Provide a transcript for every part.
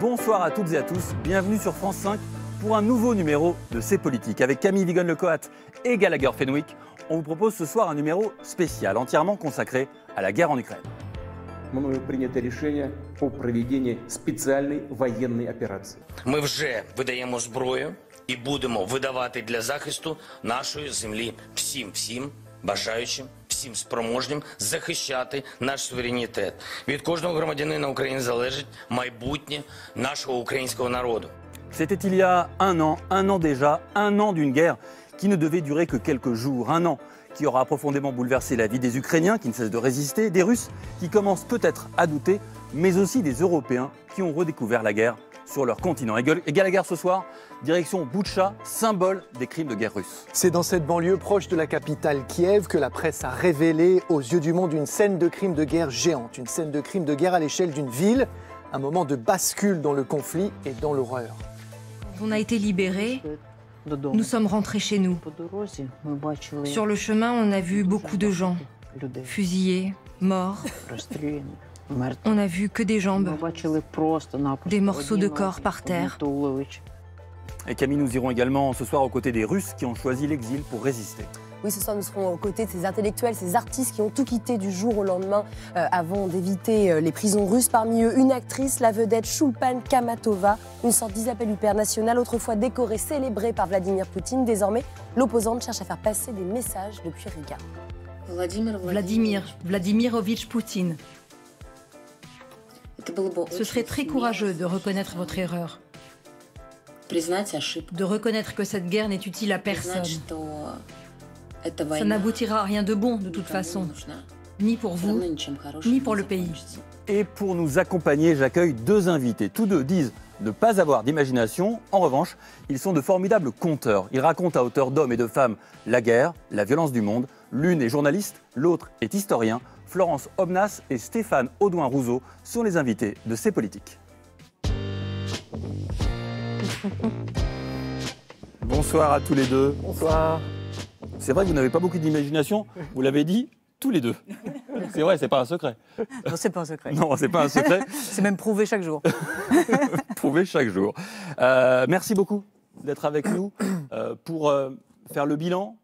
Bonsoir à toutes et à tous, bienvenue sur France 5 pour un nouveau numéro de C'est Politique. Avec Camille Vigon-Lecoat et Gallagher Fenwick, on vous propose ce soir un numéro spécial entièrement consacré à la guerre en Ukraine. мною прийнято рішення по проведенні спеціальної воєнної операції. Ми вже видаємо зброю і будемо видавати для захисту нашої землі всім, всім бажаючим, всім спроможним захищати наш суверенітет. Від кожного громадянина України залежить майбутнє нашого українського народу. C'était il y a un an, un an déjà, un an d'une guerre qui ne devait durer que quelques jours, un an qui aura profondément bouleversé la vie des Ukrainiens qui ne cessent de résister, des Russes qui commencent peut-être à douter, mais aussi des Européens qui ont redécouvert la guerre sur leur continent. Et Gal- et Gallagher ce soir, direction Boutcha, symbole des crimes de guerre russes. C'est dans cette banlieue proche de la capitale Kiev que la presse a révélé aux yeux du monde une scène de crime de guerre géante, une scène de crime de guerre à l'échelle d'une ville, un moment de bascule dans le conflit et dans l'horreur. On a été libérés, nous sommes rentrés chez nous. Sur le chemin, on a vu beaucoup de gens, fusillés, morts. On a vu que des jambes, des morceaux de corps par terre. Et Camille, nous irons également ce soir aux côtés des Russes qui ont choisi l'exil pour résister. Oui, ce soir, nous serons aux côtés de ces intellectuels, ces artistes qui ont tout quitté du jour au lendemain euh, avant d'éviter euh, les prisons russes. Parmi eux, une actrice, la vedette Shulpan Kamatova, une sorte d'Isabelle Huppert nationale, autrefois décorée, célébrée par Vladimir Poutine. Désormais, l'opposante cherche à faire passer des messages depuis Riga. Vladimir, Vladimirovitch Poutine. Ce serait très courageux de reconnaître votre erreur, de reconnaître que cette guerre n'est utile à personne. Ça n'aboutira à rien de bon de toute façon, ni pour vous, ni pour le pays. Et pour nous accompagner, j'accueille deux invités. Tous deux disent ne pas avoir d'imagination. En revanche, ils sont de formidables conteurs. Ils racontent à hauteur d'hommes et de femmes la guerre, la violence du monde. L'une est journaliste, l'autre est historien. Florence Obnas et Stéphane Audouin-Rousseau sont les invités de ces politiques. Bonsoir à tous les deux. Bonsoir. C'est vrai que vous n'avez pas beaucoup d'imagination, vous l'avez dit tous les deux. C'est vrai, c'est pas un secret. Non, c'est pas un secret. Non, c'est pas un secret. C'est même prouvé chaque jour. prouvé chaque jour. Euh, merci beaucoup d'être avec nous euh, pour euh, faire le bilan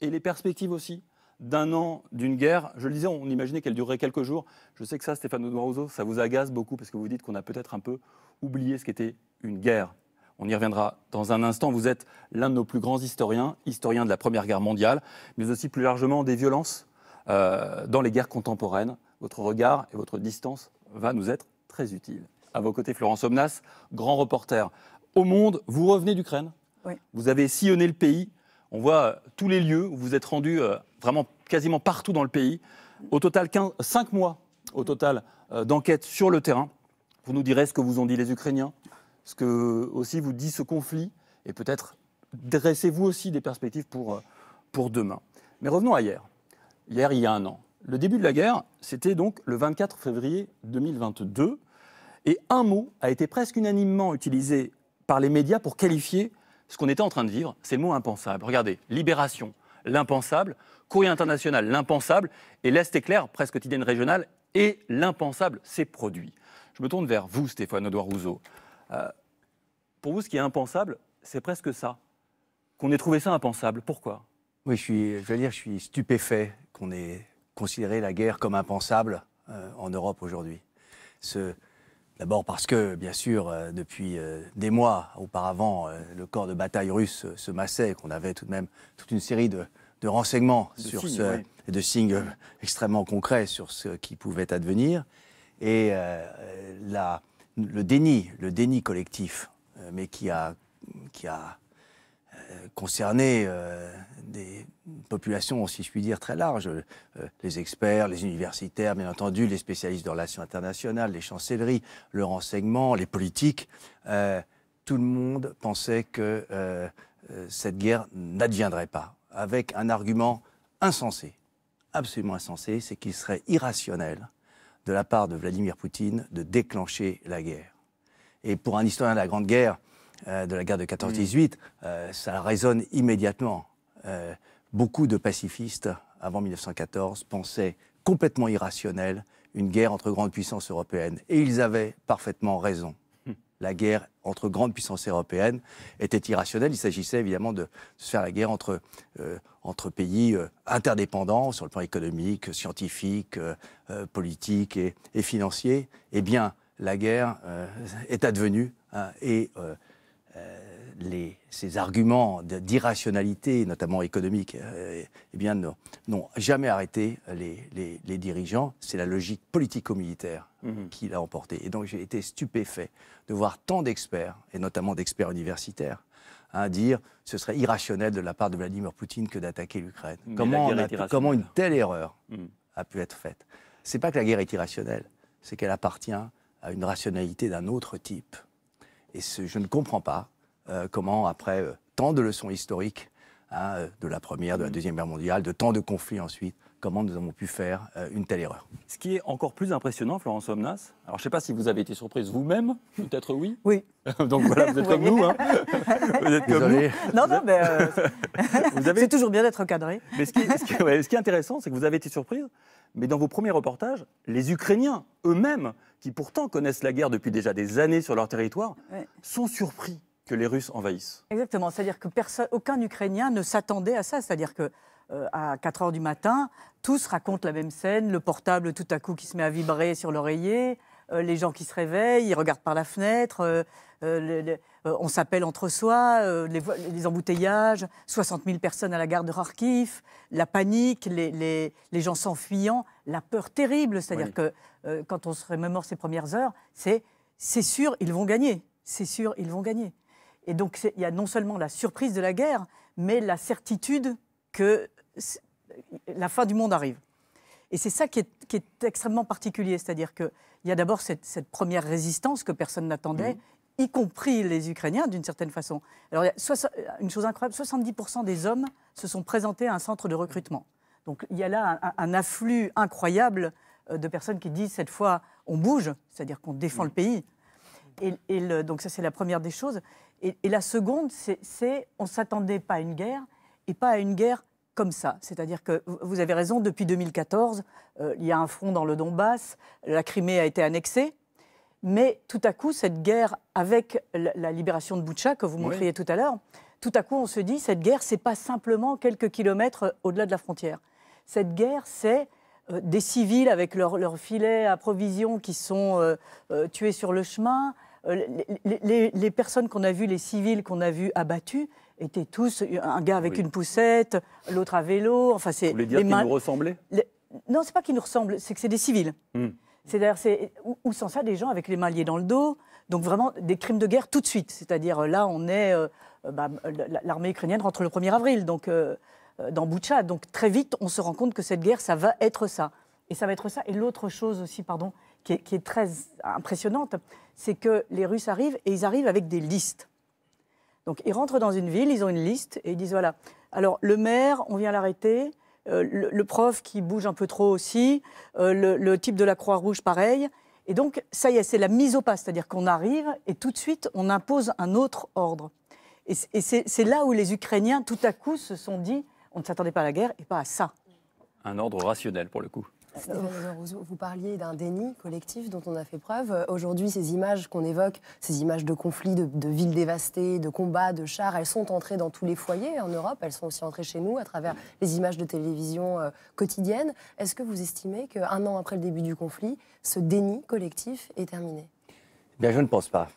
et les perspectives aussi d'un an d'une guerre. Je le disais, on imaginait qu'elle durerait quelques jours. Je sais que ça, Stéphane Audouin-Rousseau, ça vous agace beaucoup parce que vous dites qu'on a peut-être un peu oublié ce qu'était une guerre. On y reviendra dans un instant. Vous êtes l'un de nos plus grands historiens, historien de la Première Guerre mondiale, mais aussi plus largement des violences euh, dans les guerres contemporaines. Votre regard et votre distance va nous être très utile. À vos côtés, Florence Omnas, grand reporter au Monde. Vous revenez d'Ukraine. Oui. Vous avez sillonné le pays. On voit euh, tous les lieux où vous êtes rendu euh, vraiment quasiment partout dans le pays. Au total, 5 mois au total euh, d'enquête sur le terrain. Vous nous direz ce que vous ont dit les Ukrainiens, ce que aussi vous dit ce conflit, et peut-être dressez-vous aussi des perspectives pour, euh, pour demain. Mais revenons à hier. Hier, il y a un an. Le début de la guerre, c'était donc le 24 février 2022. Et un mot a été presque unanimement utilisé par les médias pour qualifier ce qu'on était en train de vivre. C'est le mot impensable. Regardez, libération, l'impensable, courrier international, l'impensable, et l'Est éclair, presque quotidienne régionale, et l'impensable s'est produit. Je me tourne vers vous, Stéphane Audouin-Rousseau. Euh, pour vous, ce qui est impensable, c'est presque ça. Qu'on ait trouvé ça impensable. Pourquoi? Oui, je, suis, veux dire, je suis stupéfait qu'on ait considéré la guerre comme impensable euh, en Europe aujourd'hui. D'abord parce que, bien sûr, euh, depuis des mois auparavant, le corps de bataille russe se massait qu'on avait tout de même toute une série de, de renseignements De sur signes, ce, oui. et de signes extrêmement concrets sur ce qui pouvait advenir. Et euh, la- le déni, le déni collectif, euh, mais qui a, qui a euh, concerné des populations, si je puis dire, très larges. Les experts, les universitaires, bien entendu, les spécialistes de relations internationales, les chancelleries, le renseignement, les politiques. Tout le monde pensait que cette guerre n'adviendrait pas, avec un argument insensé, absolument insensé, c'est qu'il serait irrationnel de la part de Vladimir Poutine de déclencher la guerre. Et pour un historien de la Grande Guerre, euh, de la guerre de 14-18, euh, ça résonne immédiatement. Euh, beaucoup de pacifistes, avant 1914, pensaient complètement irrationnel une guerre entre grandes puissances européennes. Et ils avaient parfaitement raison. la guerre entre grandes puissances européennes était irrationnelle. Il s'agissait évidemment de, se faire la guerre entre, euh, entre pays euh, interdépendants sur le plan économique, scientifique, euh, politique et, financier. Eh bien, la guerre est advenue hein, les, ces arguments d'irrationalité, notamment économique, eh bien, n'ont jamais arrêté les, les, dirigeants. C'est la logique politico-militaire mhm. qui l'a emporté. Et donc j'ai été stupéfait de voir tant d'experts, et notamment d'experts universitaires, hein, dire ce serait irrationnel de la part de Vladimir Poutine que d'attaquer l'Ukraine. Comment, comment, une telle erreur mhm. a pu être faite? C'est pas que la guerre est irrationnelle, c'est qu'elle appartient à une rationalité d'un autre type. Et ce, je ne comprends pas euh, comment, après euh, tant de leçons historiques, hein, euh, de la Première, de la Deuxième Guerre mondiale, de tant de conflits ensuite, comment nous avons pu faire une telle erreur. Ce qui est encore plus impressionnant, Florence Omnas, alors je ne sais pas si vous avez été surprise vous-même, peut-être oui Oui. Donc voilà, vous êtes comme nous. Hein. Vous êtes comme nous. Non, non, mais c'est toujours bien d'être cadré. Mais ce qui, ce qui est intéressant, c'est que vous avez été surprise, mais dans vos premiers reportages, les Ukrainiens eux-mêmes, qui pourtant connaissent la guerre depuis déjà des années sur leur territoire, sont surpris que les Russes envahissent. Exactement, c'est-à-dire que personne, aucun Ukrainien ne s'attendait à ça, c'est-à-dire que euh, à 4 heures du matin, tous racontent la même scène, le portable tout à coup qui se met à vibrer sur l'oreiller, euh, les gens qui se réveillent, ils regardent par la fenêtre, euh, on s'appelle entre soi, les, embouteillages, 60 000 personnes à la gare de Kharkiv, la panique, les, gens s'enfuyant, la peur terrible, c'est-à-dire que quand on se remémore ces premières heures, c'est c'est sûr, ils vont gagner, c'est sûr, ils vont gagner. Et donc, il y a non seulement la surprise de la guerre, mais la certitude que la fin du monde arrive. Et c'est ça qui est, extrêmement particulier, c'est-à-dire qu'il y a d'abord cette, première résistance que personne n'attendait, y compris les Ukrainiens d'une certaine façon. Alors, une chose incroyable, 70% des hommes se sont présentés à un centre de recrutement. Donc il y a là un, afflux incroyable euh, de personnes qui disent cette fois on bouge, c'est-à-dire qu'on défend le pays. Et, donc ça c'est la première des choses. Et, la seconde, c'est on ne s'attendait pas à une guerre et pas à une guerre comme ça. C'est-à-dire que vous avez raison, depuis 2014, euh, il y a un front dans le Donbass, la Crimée a été annexée, mais tout à coup, cette guerre, avec la, libération de Boutcha, que vous montriez tout à l'heure, tout à coup, on se dit, cette guerre, c'est pas simplement quelques kilomètres au-delà de la frontière. Cette guerre, c'est euh, des civils avec leurs filets à provisions qui sont euh, tués sur le chemin, euh, les, personnes qu'on a vues, les civils qu'on a vus abattus, étaient tous un gars avec une poussette, l'autre à vélo. Enfin, c'est. Vous voulez dire qu'ils nous ressemblaient Non, c'est pas qu'ils nous ressemblent, c'est que c'est des civils. Hmm. C'est d'ailleurs, ou, sans ça, des gens avec les mains liées dans le dos? Donc vraiment des crimes de guerre tout de suite. C'est-à-dire là, on est, euh, bah, l'armée ukrainienne rentre le 1er avril, donc euh, dans Boutcha. Donc très vite, on se rend compte que cette guerre, ça va être ça. Et ça va être ça. Et l'autre chose aussi, pardon, qui est, très impressionnante, c'est que les Russes arrivent et ils arrivent avec des listes. Donc ils rentrent dans une ville, ils ont une liste et ils disent voilà, alors le maire, on vient l'arrêter, euh, le, prof qui bouge un peu trop aussi, euh, le, type de la Croix-Rouge pareil. Et donc ça y est, c'est la mise au pas, c'est-à-dire qu'on arrive et tout de suite on impose un autre ordre. Et, c'est là où les Ukrainiens tout à coup se sont dit on ne s'attendait pas à la guerre et pas à ça. Un ordre rationnel pour le coup. Vous parliez d'un déni collectif dont on a fait preuve. Aujourd'hui, ces images qu'on évoque, ces images de conflits, de, villes dévastées, de combats, de chars, elles sont entrées dans tous les foyers en Europe. Elles sont aussi entrées chez nous à travers les images de télévision euh, quotidiennes. Est-ce que vous estimez qu'un an après le début du conflit, ce déni collectif est terminé? Bien, je ne pense pas.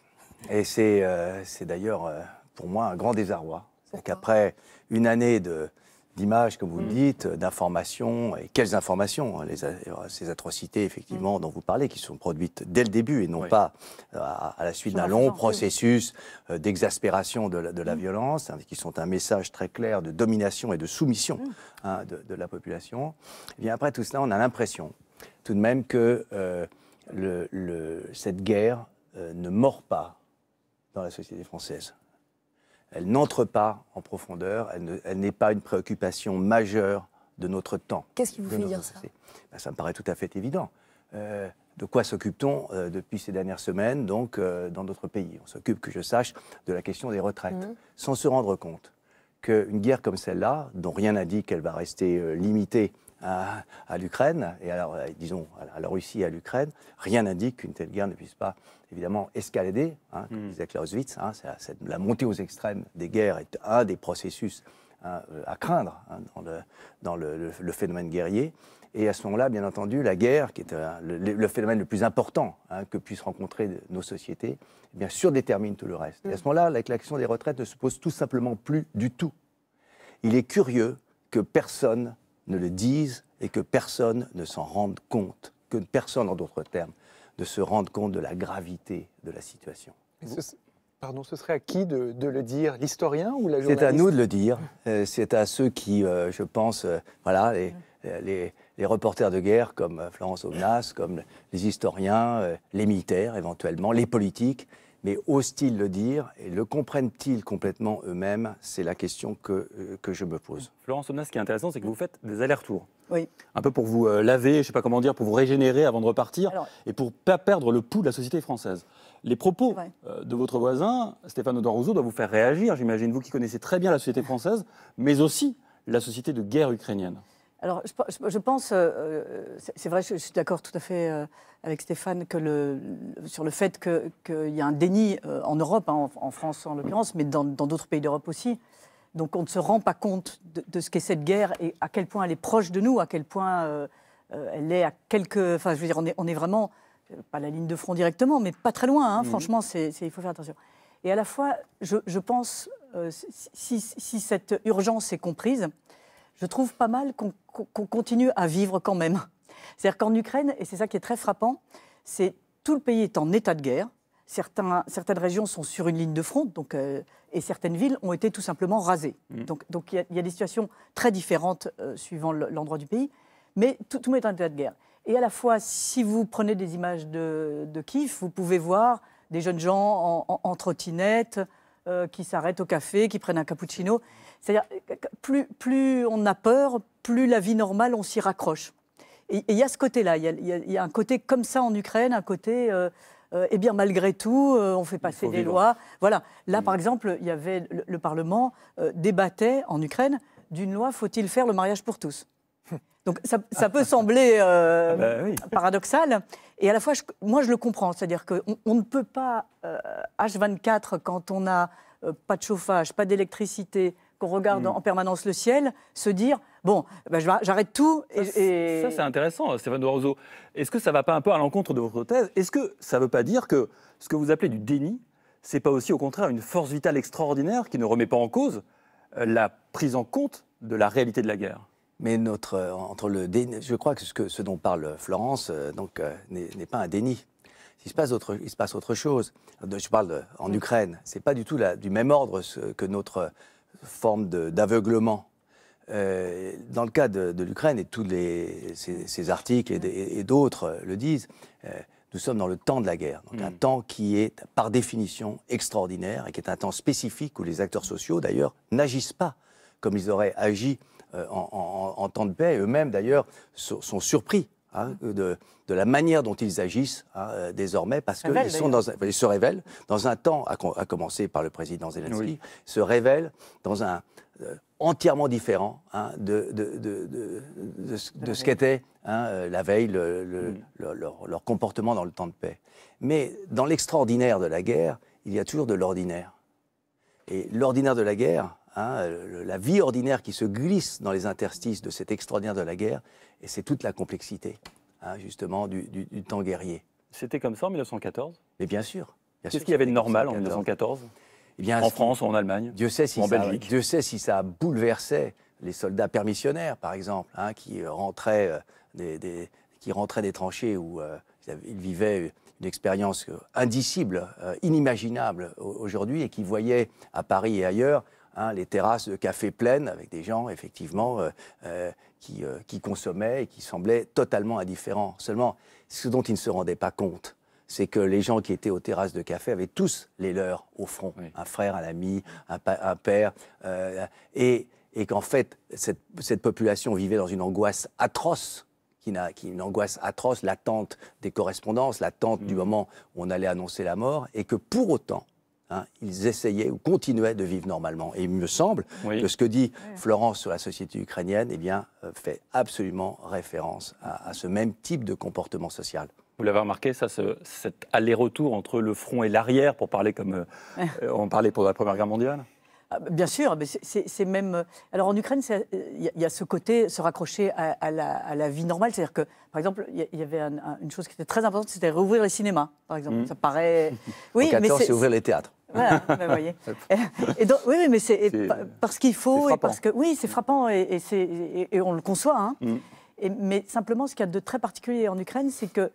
Et c'est euh, d'ailleurs euh, pour moi un grand désarroi. C'est qu'après une année de d'images, comme vous le mm. dites, d'informations. Et quelles informations hein, les, Ces atrocités, effectivement, mm. dont vous parlez, qui sont produites dès le début et non pas euh, à, la suite d'un long processus euh, d'exaspération de, la, mm. violence, hein, qui sont un message très clair de domination et de soumission hein, de, la population. Et eh bien après tout cela, on a l'impression tout de même que euh, le, cette guerre ne mord pas dans la société française elle n'entre pas en profondeur, elle n'est pas une préoccupation majeure de notre temps. Qu'est-ce qui vous fait dire ça? Ben, Ça me paraît tout à fait évident. Euh, de quoi s'occupe-t-on euh, depuis ces dernières semaines donc euh, dans notre pays? On s'occupe, que je sache, de la question des retraites, mmh. sans se rendre compte qu'une guerre comme celle-là, dont rien n'a dit qu'elle va rester limitée à, l'Ukraine, et alors, disons à la Russie et à l'Ukraine, rien n'indique qu'une telle guerre ne puisse pas évidemment escalader, hein, comme hmm. disait Clausewitz. Hein, la montée aux extrêmes des guerres est un des processus hein, à craindre dans, le, phénomène guerrier. Et à ce moment-là, bien entendu, la guerre, qui est le, phénomène le plus important que puissent rencontrer nos sociétés, eh bien surdétermine tout le reste. Et à ce moment-là, la question des retraites ne se pose tout simplement plus du tout. Il est curieux que personne ne le dise et que personne ne s'en rende compte, que personne, en d'autres termes, ne se rende compte de la gravité de la situation. pardon, ce serait à qui de, le dire L'historien ou la journaliste C'est à nous de le dire. Euh, c'est à ceux qui, euh, je pense, euh, voilà, les, les, reporters de guerre comme Florence Aubenas, comme les historiens, les militaires éventuellement, les politiques, mais osent-ils le dire et le comprennent-ils complètement eux-mêmes? C'est la question que, euh, que je me pose. Florence Omnas, ce qui est intéressant, c'est que vous faites des allers-retours. Oui. Un peu pour vous euh, laver, je ne sais pas comment dire, pour vous régénérer avant de repartir et pour ne pas perdre le pouls de la société française. Les propos euh, de votre voisin, Stéphane Rousseau, doivent vous faire réagir, j'imagine, vous qui connaissez très bien la société française, mais aussi la société de guerre ukrainienne. Alors, je, pense, euh, euh, c'est vrai, je, suis d'accord tout à fait euh, avec Stéphane que le, sur le fait qu'il y a un déni en Europe, hein, en, France en l'occurrence, mais dans d'autres pays d'Europe aussi. Donc, on ne se rend pas compte de, ce qu'est cette guerre et à quel point elle est proche de nous, à quel point elle est à quelques. Enfin, je veux dire, on est, on est vraiment pas la ligne de front directement, mais pas très loin. Hein, mmh. Franchement, c'est, il faut faire attention. Et à la fois, je, pense, si, si, cette urgence est comprise, je trouve pas mal qu'on continue à vivre quand même. C'est-à-dire qu'en Ukraine, et c'est ça qui est très frappant, c'est tout le pays est en état de guerre. Certains, certaines régions sont sur une ligne de front, donc, euh, et certaines villes ont été tout simplement rasées. Mmh. Donc, donc il, y a, des situations très différentes euh, suivant l'endroit du pays, mais tout, le monde est en état de guerre. Et à la fois, si vous prenez des images de, de Kiev, vous pouvez voir des jeunes gens en, trottinette euh, qui s'arrêtent au café, qui prennent un cappuccino. C'est-à-dire, plus, plus on a peur, plus la vie normale, on s'y raccroche. Et il y a ce côté-là, il y, a un côté comme ça en Ukraine, un côté, euh, euh, eh bien malgré tout, euh, on fait passer des lois. Voilà, là par exemple, il y avait le, Parlement débattait en Ukraine d'une loi, faut-il faire le mariage pour tous? Donc ça, peut sembler ah bah paradoxal, et à la fois, moi je le comprends, c'est-à-dire qu'on on ne peut pas H24 quand on n'a pas de chauffage, pas d'électricité, qu'on regarde mm. en permanence le ciel, se dire bon, ben, j'arrête tout. Et, ça, c'est intéressant, Stéphane Doirozo. Est-ce que ça ne va pas un peu à l'encontre de votre thèse? Est-ce que ça ne veut pas dire que ce que vous appelez du déni, c'est pas aussi au contraire une force vitale extraordinaire qui ne remet pas en cause euh, la prise en compte de la réalité de la guerre? Mais notre, euh, entre le déni, je crois que ce, que ce dont parle Florence euh, donc, n'est pas un déni. Il se, passe autre, il se passe autre chose. Je parle en. Ukraine. Ce n'est pas du tout du même ordre que notre forme d'aveuglement. Euh, dans le cas de, l'Ukraine, et tous les, ces, articles et, d'autres le disent, euh, nous sommes dans le temps de la guerre, donc un mm. temps qui est par définition extraordinaire et qui est un temps spécifique où les acteurs sociaux, d'ailleurs, n'agissent pas comme ils auraient agi euh, en, temps de paix. Eux-mêmes, d'ailleurs, sont surpris Hein, de, la manière dont ils agissent hein, euh, désormais, parce qu'ils se révèlent dans un temps, à, commencer par le président Zelensky, se révèlent dans un euh, entièrement différent hein, de, de, ce qu'était euh, la veille mm. leur, comportement dans le temps de paix. Mais dans l'extraordinaire de la guerre, il y a toujours de l'ordinaire. Et l'ordinaire de la guerre, la vie ordinaire qui se glisse dans les interstices de cet extraordinaire de la guerre, et c'est toute la complexité, hein, justement, du, temps guerrier. C'était comme ça en 1914 Mais bien sûr. Qu'est-ce qu'il y avait de normal en 1914 eh bien, En France ou en Allemagne Dieu sait si en ça, Belgique? Dieu sait si ça bouleversait les soldats permissionnaires, par exemple, hein, qui, rentraient, euh, des, qui rentraient des tranchées où euh, ils vivaient une expérience euh, indicible, inimaginable aujourd'hui, et qui voyaient à Paris et ailleurs Hein, les terrasses de café pleines avec des gens, effectivement, euh, euh, qui, euh, qui, consommaient et qui semblaient totalement indifférents. Seulement, ce dont ils ne se rendaient pas compte, c'est que les gens qui étaient aux terrasses de café avaient tous les leurs au front. Un frère, un ami, un, un père. et, et qu'en fait, cette, cette, population vivait dans une angoisse atroce. Qui, une angoisse atroce, l'attente des correspondances, l'attente du mmh. moment où on allait annoncer la mort, et que pour autant, hein, ils essayaient ou continuaient de vivre normalement. Et il me semble que ce que dit Florence sur la société ukrainienne eh bien, euh, fait absolument référence à, ce même type de comportement social. Vous l'avez remarqué, ça, cet aller-retour entre le front et l'arrière, pour parler comme euh, on parlait pour la Première Guerre mondiale? Bien sûr, c'est même. Euh, alors en Ukraine, il y, a ce côté se raccrocher à, la, vie normale. C'est-à-dire que, par exemple, il y, avait une chose qui était très importante, c'était rouvrir les cinémas, par exemple. Mmh. Ça paraît. Oui, en mais c'est ouvrir les théâtres. Voilà, ben, voyez. Et donc, oui, mais c'est parce qu'il faut et parce que oui, c'est frappant et, et, on le conçoit. Hein. Mmh. mais simplement, ce qu'il y a de très particulier en Ukraine, c'est que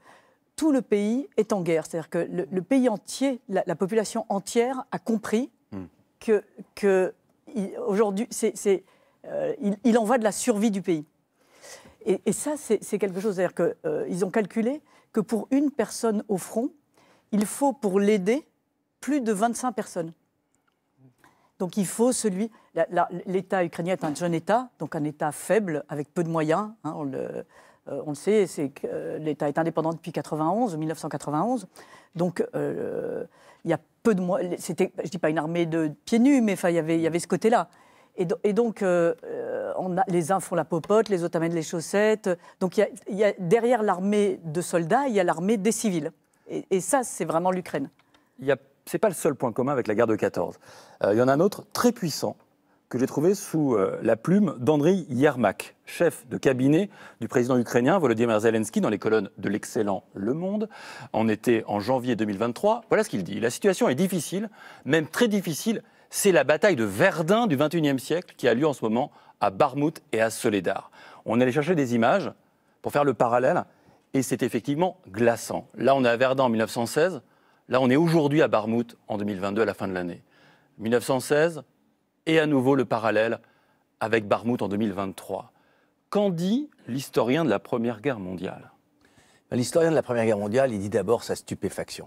tout le pays est en guerre. C'est-à-dire que le, pays entier, la, population entière a compris que, euh, il, il, en va de la survie du pays. Et, ça, c'est quelque chose. C'est-à-dire qu'ils euh, ont calculé que pour une personne au front, il faut pour l'aider plus de 25 personnes. Donc il faut celui. L'État ukrainien est un jeune État, donc un État faible, avec peu de moyens. Hein, on, le, euh, on, le, sait, l'État est indépendant depuis 91, 1991. Donc il y a peu de mois. C'était, je dis pas une armée de pieds nus, mais il y avait, il y avait ce côté-là. Et, donc, euh, les uns font la popote, les autres amènent les chaussettes. Donc, il y a, derrière l'armée de soldats, il y a l'armée des civils. Et, ça, c'est vraiment l'Ukraine. Ce n'est pas le seul point commun avec la guerre de 14. Euh, il y en a un autre très puissant, que j'ai trouvé sous euh, la plume d'Andriy Yermak, chef de cabinet du président ukrainien Volodymyr Zelensky dans les colonnes de l'excellent Le Monde. en été en janvier 2023. Voilà ce qu'il dit. La situation est difficile, même très difficile. C'est la bataille de Verdun du 21e siècle qui a lieu en ce moment à Barmout et à Soledar. On allait chercher des images pour faire le parallèle et c'est effectivement glaçant. Là, on est à Verdun en 1916. Là, on est aujourd'hui à Barmout en 2022 à la fin de l'année. 1916, et à nouveau le parallèle avec Barmouth en 2023. Qu'en dit l'historien de la Première Guerre mondiale? Ben, L'historien de la Première Guerre mondiale, il dit d'abord sa stupéfaction.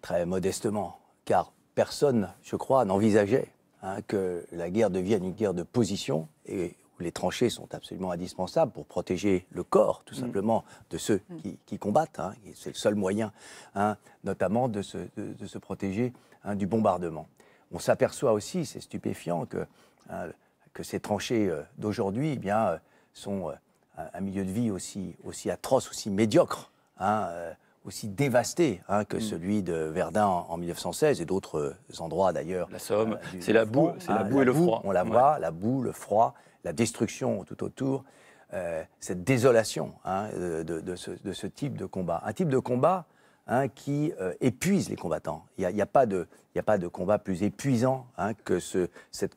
Très modestement, car personne, je crois, n'envisageait hein, que la guerre devienne une guerre de position et où les tranchées sont absolument indispensables pour protéger le corps, tout mm. simplement, de ceux mm. qui, combattent. Hein, c'est le seul moyen, hein, notamment, de se, de se protéger du bombardement on s'aperçoit aussi, c'est stupéfiant, que, hein, que ces tranchées euh, d'aujourd'hui eh bien, euh, sont euh, un milieu de vie aussi, aussi atroce, aussi médiocre, hein, aussi dévasté hein, que mm. celui de Verdun en, 1916 et d'autres endroits d'ailleurs. La Somme, c'est la boue, c'est la boue et le froid. On la voit, la boue, le froid, la destruction tout autour, cette désolation de, de, ce, de, ce, type de combat. Un type de combat Hein, qui euh, épuise les combattants. Il n'y a, pas de, combat plus épuisant hein, que ce, cette,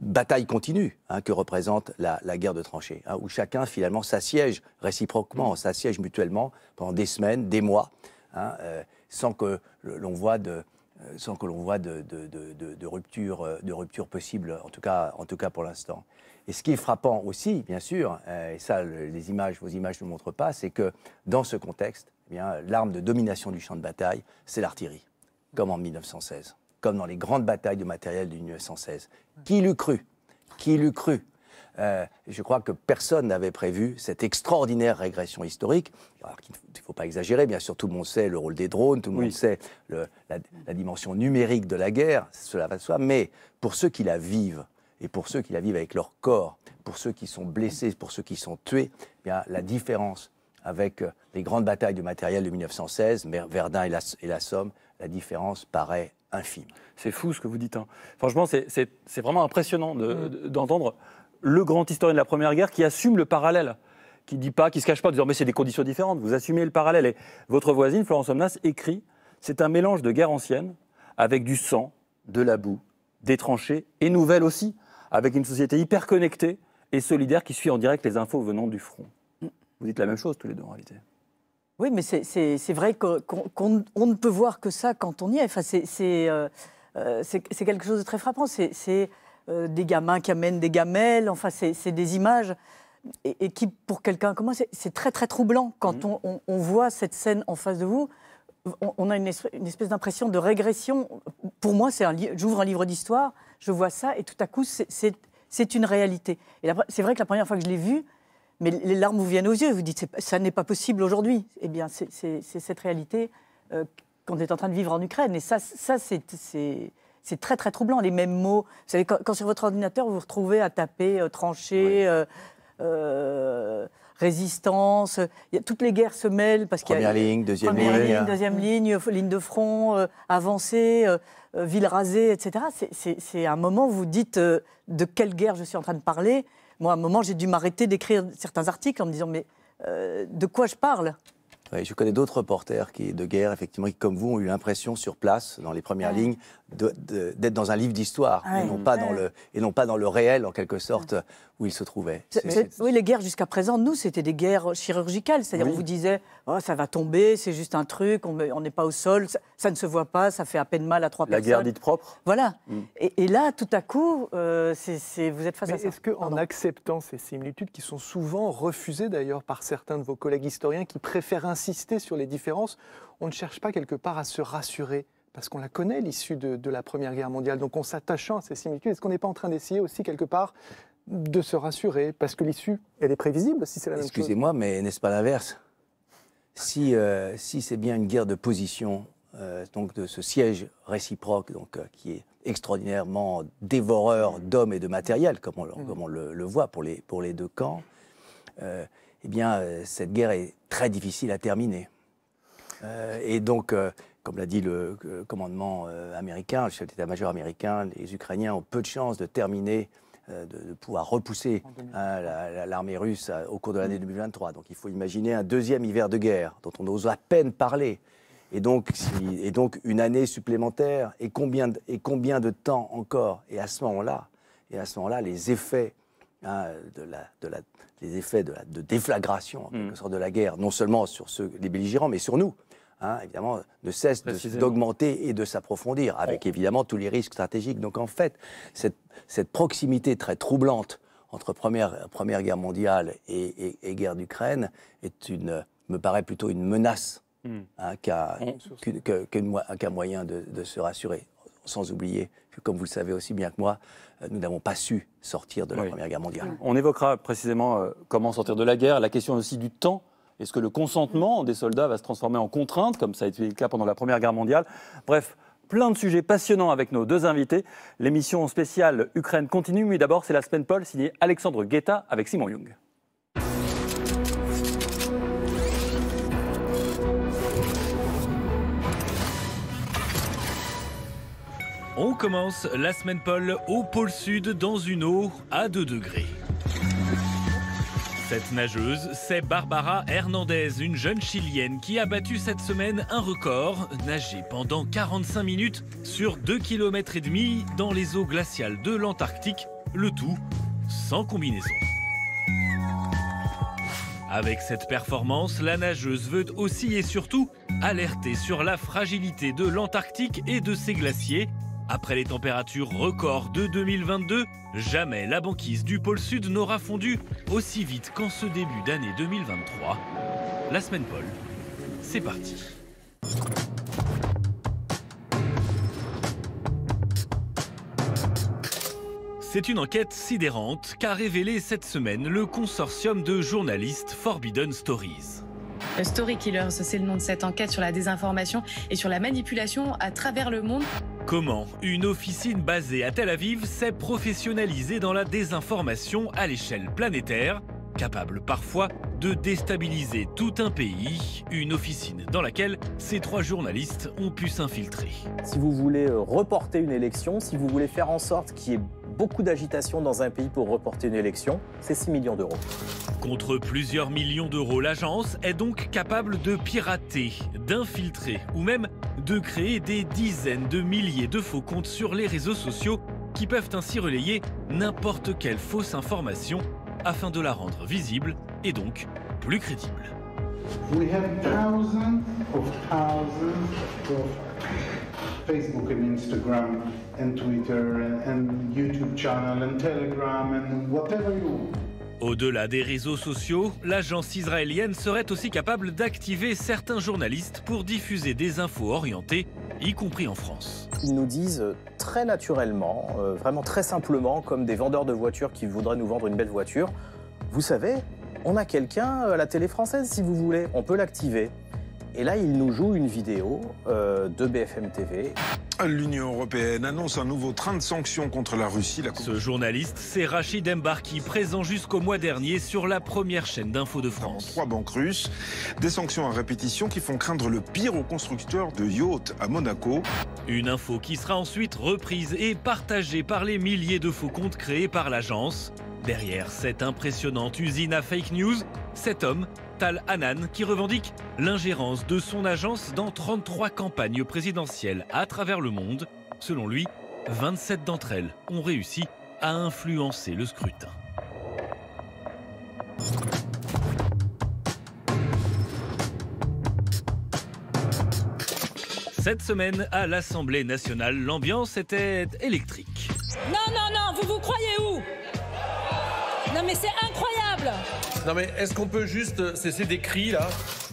bataille continue hein, que représente la, guerre de tranchées, où chacun finalement s'assiège réciproquement, s'assiège mutuellement pendant des semaines, des mois, euh, sans que l'on voit de euh, sans que l'on voit de, de, rupture, possible, en tout cas, pour l'instant. Et ce qui est frappant aussi, bien sûr, et ça, vos images ne montrent pas, c'est que dans ce contexte, l'arme de domination du champ de bataille, c'est l'artillerie, comme en 1916, comme dans les grandes batailles de matériel de 1916. Qui l'eût cru? Qui l'eut cru? Euh, je crois que personne n'avait prévu cette extraordinaire régression historique. Alors il ne faut pas exagérer, bien sûr, tout le monde sait le rôle des drones, tout le monde sait la, dimension numérique de la guerre, cela va de soi, mais pour ceux qui la vivent, et pour ceux qui la vivent avec leur corps, pour ceux qui sont blessés, pour ceux qui sont tués, bien, la différence avec euh, les grandes batailles de matériel de 1916, Verdun et la, Somme, la différence paraît infime. C'est fou ce que vous dites. Hein. Franchement, c'est vraiment impressionnant mm. d'entendre le grand historien de la Première Guerre qui assume le parallèle, qui dit pas, qui se cache pas, en disant mais c'est des conditions différentes. Vous assumez le parallèle. Et votre voisine Florence Omnas écrit c'est un mélange de guerre ancienne avec du sang, de la boue, des tranchées et nouvelle aussi, avec une société hyper connectée et solidaire qui suit en direct les infos venant du front. Vous dites la même chose tous les deux en réalité. Oui, mais c'est vrai qu'on ne peut voir que ça quand on y est. Enfin, c'est euh, euh, quelque chose de très frappant. C'est euh, des gamins qui amènent des gamelles. Enfin, c'est des images. Et, qui, pour quelqu'un comme moi, c'est très très troublant quand mmh. on, voit cette scène en face de vous. On, a une espèce, d'impression de régression. Pour moi, c'est j'ouvre un livre d'histoire, je vois ça, et tout à coup, c'est une réalité. Et c'est vrai que la première fois que je l'ai vu, mais les larmes vous viennent aux yeux. Vous dites, ça n'est pas possible aujourd'hui. Eh bien, c'est cette réalité euh, qu'on est en train de vivre en Ukraine. Et ça, ça c'est très très troublant, les mêmes mots. Vous savez, quand, sur votre ordinateur, vous vous retrouvez à taper euh, euh, euh, résistance, y a, toutes les guerres se mêlent parce qu'il y a... Première ligne, deuxième première ligne. deuxième ligne, ligne de front, avancée, ville rasée, etc. C'est un moment où vous dites de quelle guerre je suis en train de parler. Moi, à un moment, j'ai dû m'arrêter d'écrire certains articles en me disant mais de quoi je parle? Je connais d'autres reporters qui, de guerre, effectivement, qui, comme vous, ont eu l'impression sur place, dans les premières lignes, d'être dans un livre d'histoire et, non pas dans le, et non pas dans le réel, en quelque sorte, où ils se trouvaient. oui, les guerres jusqu'à présent, nous, c'était des guerres chirurgicales. C'est-à-dire, on vous disait, oh, ça va tomber, c'est juste un truc, on n'est pas au sol, ça, ne se voit pas, ça fait à peine mal à trois personnes. La guerre dite propre Voilà. Mm. Et, là, tout à coup, euh, c'est vous êtes face à ça. Est-ce qu'en acceptant ces similitudes, qui sont souvent refusées d'ailleurs par certains de vos collègues historiens qui préfèrent sur les différences, on ne cherche pas quelque part à se rassurer parce qu'on la connaît, l'issue de, la Première Guerre mondiale. Donc en s'attachant à ces similitudes, est-ce qu'on n'est pas en train d'essayer aussi quelque part de se rassurer Parce que l'issue, elle est prévisible si c'est la même chose? Excusez-moi, mais n'est-ce pas l'inverse? Si, euh, si c'est bien une guerre de position, euh, donc de ce siège réciproque, donc, euh, qui est extraordinairement dévoreur d'hommes et de matériel, comme on, mm. comme on le, voit pour les, pour les deux camps, eh bien, cette guerre est très difficile à terminer. et donc, comme l'a dit le, commandement euh, américain, le chef d'état-major américain, les Ukrainiens ont peu de chances de terminer, euh, de, pouvoir repousser hein, l'armée russe euh, au cours de l'année 2023. Donc il faut imaginer un deuxième hiver de guerre dont on ose à peine parler. Et donc, et donc une année supplémentaire et combien, de, et combien de temps encore? Et à ce moment-là, et à ce moment-là, les effets hein, de la, de la, les effets de, la, de déflagration en quelque mm. sorte de la guerre, non seulement sur ceux, les belligérants, mais sur nous, Hein, évidemment, ne cesse d'augmenter et de s'approfondir, avec évidemment tous les risques stratégiques. Donc en fait, cette, cette proximité très troublante entre Première, première Guerre mondiale et, guerre d'Ukraine est une, me paraît plutôt une menace hmm. hein, qu'un moyen de, de, se rassurer. Sans oublier que, comme vous le savez aussi bien que moi, euh, nous n'avons pas su sortir de la Première Guerre mondiale. On évoquera précisément euh, comment sortir de la guerre, la question aussi du temps est-ce que le consentement des soldats va se transformer en contrainte, comme ça a été le cas pendant la Première Guerre mondiale? Bref, plein de sujets passionnants avec nos deux invités. L'émission spéciale Ukraine continue, mais d'abord c'est la semaine Paul signée Alexandre Guetta avec Simon Young. On commence la semaine Paul au pôle sud dans une eau à 2 degrés. Cette nageuse, c'est Barbara Hernandez, une jeune chilienne qui a battu cette semaine un record, nager pendant 45 minutes sur 2 km et demi dans les eaux glaciales de l'Antarctique, le tout sans combinaison. Avec cette performance, la nageuse veut aussi et surtout alerter sur la fragilité de l'Antarctique et de ses glaciers après les températures records de 2022, jamais la banquise du pôle Sud n'aura fondu aussi vite qu'en ce début d'année 2023. La semaine Paul, c'est parti. C'est une enquête sidérante qu'a révélé cette semaine le consortium de journalistes Forbidden Stories. Story Killers, c'est le nom de cette enquête sur la désinformation et sur la manipulation à travers le monde. Comment une officine basée à Tel Aviv s'est professionnalisée dans la désinformation à l'échelle planétaire, capable parfois de déstabiliser tout un pays, une officine dans laquelle ces trois journalistes ont pu s'infiltrer. Si vous voulez euh, reporter une élection, si vous voulez faire en sorte qu'il y ait beaucoup d'agitation dans un pays pour reporter une élection, c'est 6 millions d'euros. Contre plusieurs millions d'euros, l'agence est donc capable de pirater, d'infiltrer ou même de créer des dizaines de milliers de faux comptes sur les réseaux sociaux qui peuvent ainsi relayer n'importe quelle fausse information afin de la rendre visible et donc plus crédible. Facebook and Instagram and Twitter and, YouTube channel and Telegram and whatever you Au-delà des réseaux sociaux, l'agence israélienne serait aussi capable d'activer certains journalistes pour diffuser des infos orientées, y compris en France. Ils nous disent très naturellement, euh, vraiment très simplement, comme des vendeurs de voitures qui voudraient nous vendre une belle voiture, vous savez, on a quelqu'un à la télé française si vous voulez, on peut l'activer. Et là, il nous joue une vidéo euh, de BFM TV. L'Union européenne annonce un nouveau train de sanctions contre la Russie. La... Ce journaliste, c'est Rachid Embarki, présent jusqu'au mois dernier sur la première chaîne d'info de France. Trois banques russes, des sanctions à répétition qui font craindre le pire aux constructeurs de yachts à Monaco. Une info qui sera ensuite reprise et partagée par les milliers de faux comptes créés par l'agence. Derrière cette impressionnante usine à fake news, cet homme, Tal Hanan, qui revendique l'ingérence de son agence dans 33 campagnes présidentielles à travers le monde. Selon lui, 27 d'entre elles ont réussi à influencer le scrutin. Cette semaine, à l'Assemblée nationale, l'ambiance était électrique. Non, non, non, vous vous croyez où? Non mais c'est incroyable Non mais est-ce qu'on peut juste cesser des cris là?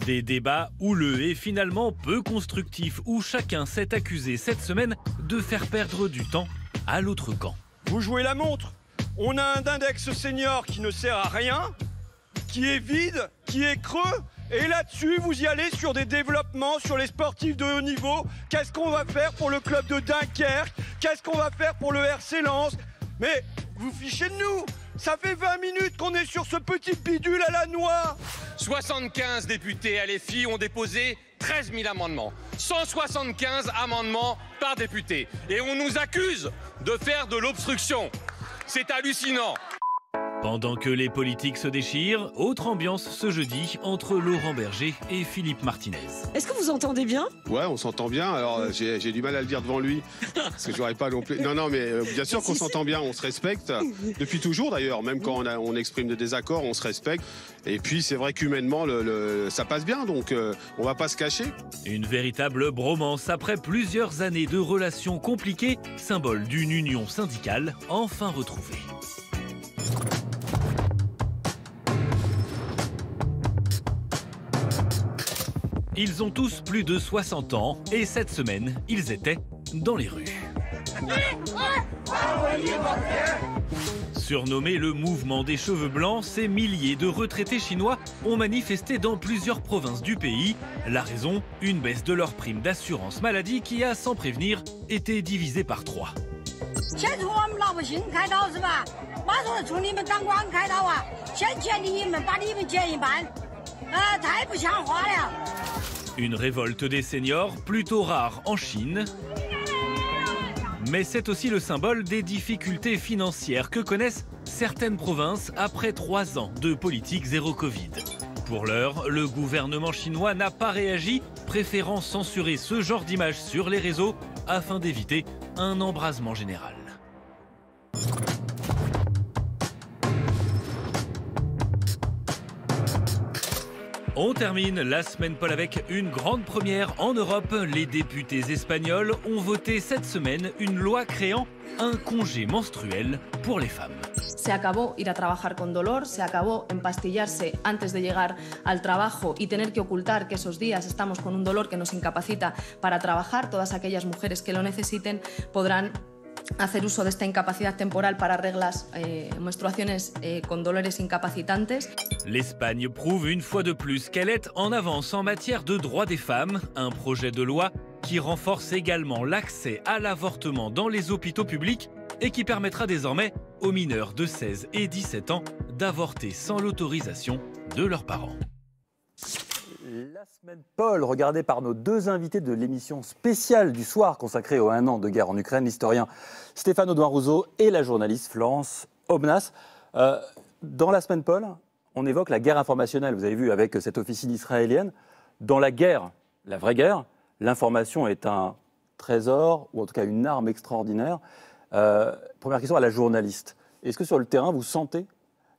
Des débats houleux et finalement peu constructifs où chacun s'est accusé cette semaine de faire perdre du temps à l'autre camp. Vous jouez la montre. On a un index senior qui ne sert à rien, qui est vide, qui est creux, et là-dessus, vous y allez sur des développements, sur les sportifs de haut niveau. Qu'est-ce qu'on va faire pour le club de Dunkerque? Qu'est-ce qu'on va faire pour le RC Lens? Mais vous fichez de nous Ça fait 20 minutes qu'on est sur ce petit bidule à la noix 75 députés à LFI ont déposé 13 000 amendements. 175 amendements par député. Et on nous accuse de faire de l'obstruction. C'est hallucinant. Pendant que les politiques se déchirent, autre ambiance ce jeudi entre Laurent Berger et Philippe Martinez. Est-ce que vous entendez bien? Ouais, on s'entend bien. Alors euh, j'ai j'ai du mal à le dire devant lui parce que j'aurais pas non plus. Non, non, mais euh, bien sûr qu'on s'entend bien. On se respecte depuis toujours d'ailleurs. Même quand on, a- on exprime des désaccords, on se respecte. Et puis c'est vrai qu'humainement, le, le- ça passe bien. Donc euh, on va pas se cacher. Une véritable bromance après plusieurs années de relations compliquées, symbole d'une union syndicale enfin retrouvée. Ils ont tous plus de 60 ans et cette semaine, ils étaient dans les rues. Surnommé le mouvement des cheveux blancs, ces milliers de retraités chinois ont manifesté dans plusieurs provinces du pays. La raison, une baisse de leur prime d'assurance maladie qui a, sans prévenir, été divisée par trois. 先从我们老百姓开刀是吧？马上从你们当官开刀啊！先减你们，把你们减一半，呃，太不像话了。 Une révolte des seniors, plutôt rare en Chine. Mais c'est aussi le symbole des difficultés financières que connaissent certaines provinces après trois ans de politique zéro Covid. Pour l'heure, le gouvernement chinois n'a pas réagi, préférant censurer ce genre d'images sur les réseaux afin d'éviter un embrasement général. On termine la semaine Paul avec une grande première en Europe. Les députés espagnols ont voté cette semaine une loi créant un congé menstruel pour les femmes. Se acabó ir a trabajar con dolor, se acabó empastillarse antes de llegar al trabajo y tener que ocultar que esos días estamos con un dolor que nos incapacita para trabajar. Todas aquellas mujeres que lo necesiten podrán hacer uso de esta incapacidad temporal para reglas, eh, eh, con incapacitantes. L'Espagne prouve une fois de plus qu'elle est en avance en matière de droits des femmes, un projet de loi qui renforce également l'accès à l'avortement dans les hôpitaux publics et qui permettra désormais aux mineurs de 16 et 17 ans d'avorter sans l'autorisation de leurs parents. La semaine Paul, regardée par nos deux invités de l'émission spéciale du soir consacrée au un an de guerre en Ukraine, l'historien Stéphane Audouin Rousseau et la journaliste Florence Obnas. Euh, dans la semaine Paul, on évoque la guerre informationnelle. Vous avez vu avec cette officine israélienne. Dans la guerre, la vraie guerre, l'information est un trésor ou en tout cas une arme extraordinaire. Euh, première question à la journaliste. Est-ce que sur le terrain, vous sentez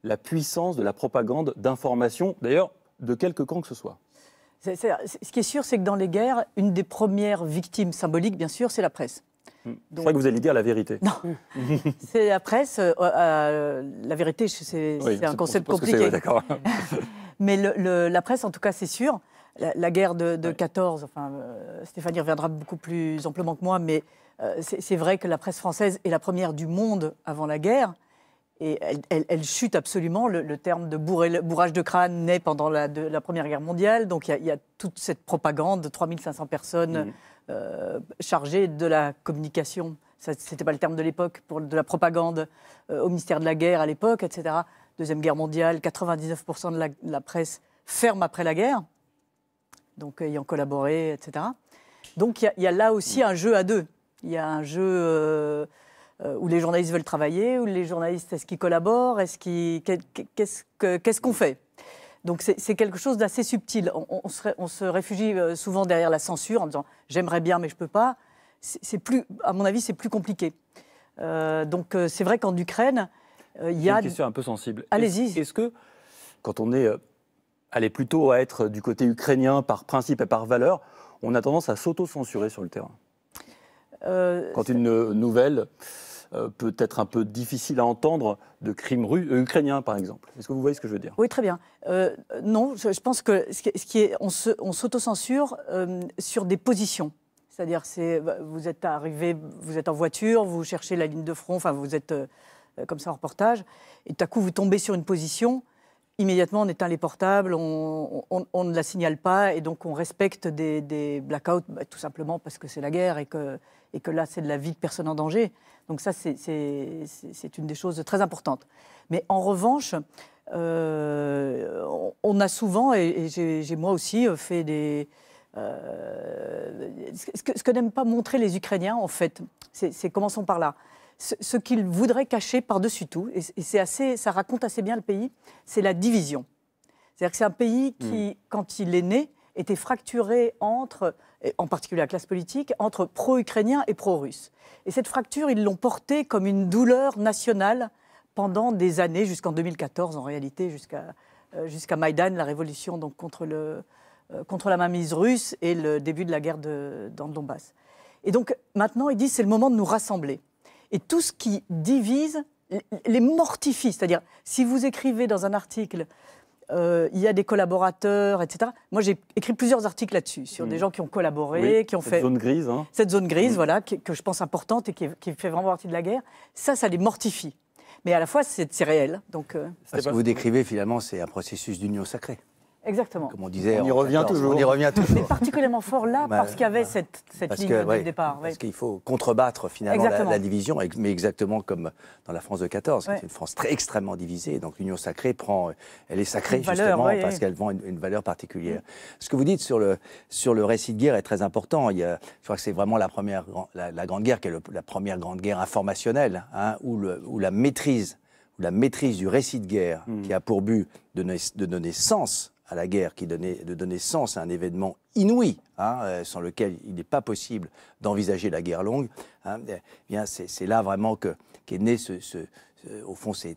la puissance de la propagande d'information, d'ailleurs de quelque camp que ce soit Ce qui est sûr, c'est que dans les guerres, une des premières victimes symboliques, bien sûr, c'est la presse. Je croyais que vous alliez dire la vérité. Non. C'est la presse. euh, euh, la vérité, c'est Oui, un concept compliqué. d'accord. Mais le- le- la presse, en tout cas, c'est sûr. La, la guerre de, de 14, enfin, euh, Stéphanie reviendra beaucoup plus amplement que moi, mais euh, c'est vrai que la presse française est la première du monde avant la guerre. Et elle, elle- elle chute absolument. Le, le terme de bourré- bourrage de crâne naît pendant la, de- la Première Guerre mondiale. Donc il y a- il y, a toute cette propagande de 3500 personnes Mhm. euh, chargées de la communication. Ce n'était pas le terme de l'époque, pour de la propagande euh, au ministère de la Guerre à l'époque, etc. Deuxième Guerre mondiale, 99% de la, de la presse ferme après la guerre, donc ayant collaboré, etc. Donc il y a- il y, a là aussi un jeu à deux. Il y a un jeu euh, euh, où les journalistes veulent travailler, où les journalistes, est-ce qu'ils collaborent, est-ce qu'ils, qu'est-ce que- qu'est-ce qu'on fait? Donc c'est quelque chose d'assez subtil. On, on se, ré- on se réfugie euh, souvent derrière la censure en disant j'aimerais bien mais je peux pas. C'est plus, à mon avis, c'est plus compliqué. Euh, donc euh, c'est vrai qu'en Ukraine, euh, il y a une question un peu sensible. Allez-y. Est-ce que, quand on est euh, allé plutôt à être du côté ukrainien par principe et par valeur, on a tendance à s'auto-censurer sur le terrain? Euh, Quand une euh, nouvelle euh, peut être un peu difficile à entendre de crimes euh, ukrainiens, par exemple. Est-ce que vous voyez ce que je veux dire? Oui, très bien. Euh, non, je, pense que ce qui, est, on s'autocensure euh, sur des positions. C'est-à-dire, c'est, vous êtes arrivé, vous êtes en voiture, vous cherchez la ligne de front, enfin, vous êtes euh, comme ça en reportage, et tout à coup, vous tombez sur une position. Immédiatement, on éteint les portables, on, ne la signale pas, et donc on respecte des, des blackouts, bah, tout simplement parce que c'est la guerre et que, et que là, c'est de la vie de personne en danger. Donc ça, c'est- une des choses très importantes. Mais en revanche, euh, on- a souvent, et, et j'ai moi aussi euh, fait des... euh, ce que, que n'aiment pas montrer les Ukrainiens, en fait, c'est commençons par là. Ce, ce qu'ils voudraient cacher par-dessus tout, et, et c'est assez, ça raconte assez bien le pays, c'est la division. C'est-à-dire que c'est un pays qui, quand il est né, était fracturé entre, en particulier la classe politique, entre pro-ukrainiens et pro-russes. Et cette fracture, ils l'ont portée comme une douleur nationale pendant des années, jusqu'en 2014 en réalité, jusqu'à euh, jusqu'à Maïdan, la révolution donc, contre, le, euh, contre la mainmise russe et le début de la guerre dans le Donbass. Et donc maintenant, ils disent c'est le moment de nous rassembler. Et tout ce qui divise les mortifie. C'est-à-dire, si vous écrivez dans un article euh, il y a des collaborateurs, etc. Moi, j'ai écrit plusieurs articles là-dessus, sur des gens qui ont collaboré, Oui, qui ont cette fait zone grise, hein. cette zone grise, voilà, qui- que je pense importante et qui, est- qui fait vraiment partie de la guerre. Ça, ça les mortifie. Mais à la fois, c'est c'est réel. Donc, euh, Ce que vous décrivez, finalement, c'est un processus d'union sacrée. Exactement. Comme on disait. On y en revient 14, toujours. On y revient toujours. Mais particulièrement fort là, Bah, parce qu'il y avait cette, cette Parce ligne que, de ouais, départ. Parce ouais. qu'il faut contrebattre finalement la, division, mais exactement comme dans la France de 14, qui Ouais. est une France très extrêmement divisée. Donc l'union sacrée prend, elle est sacrée Une justement ouais, parce qu'elle vend une, une valeur particulière. Ce que vous dites sur le, sur le récit de guerre est très important. Il y a, je crois que c'est vraiment la première, la, la grande guerre, qui est le- la première grande guerre informationnelle, hein, où, le- où la maîtrise, où la maîtrise du récit de guerre, qui a pour but de, donner- de donner sens à la guerre, qui donnait, de donner sens à un événement inouï, hein, euh, sans lequel il n'est pas possible d'envisager la guerre longue, hein, eh c'est là vraiment que qu'est né ce, au fond ces,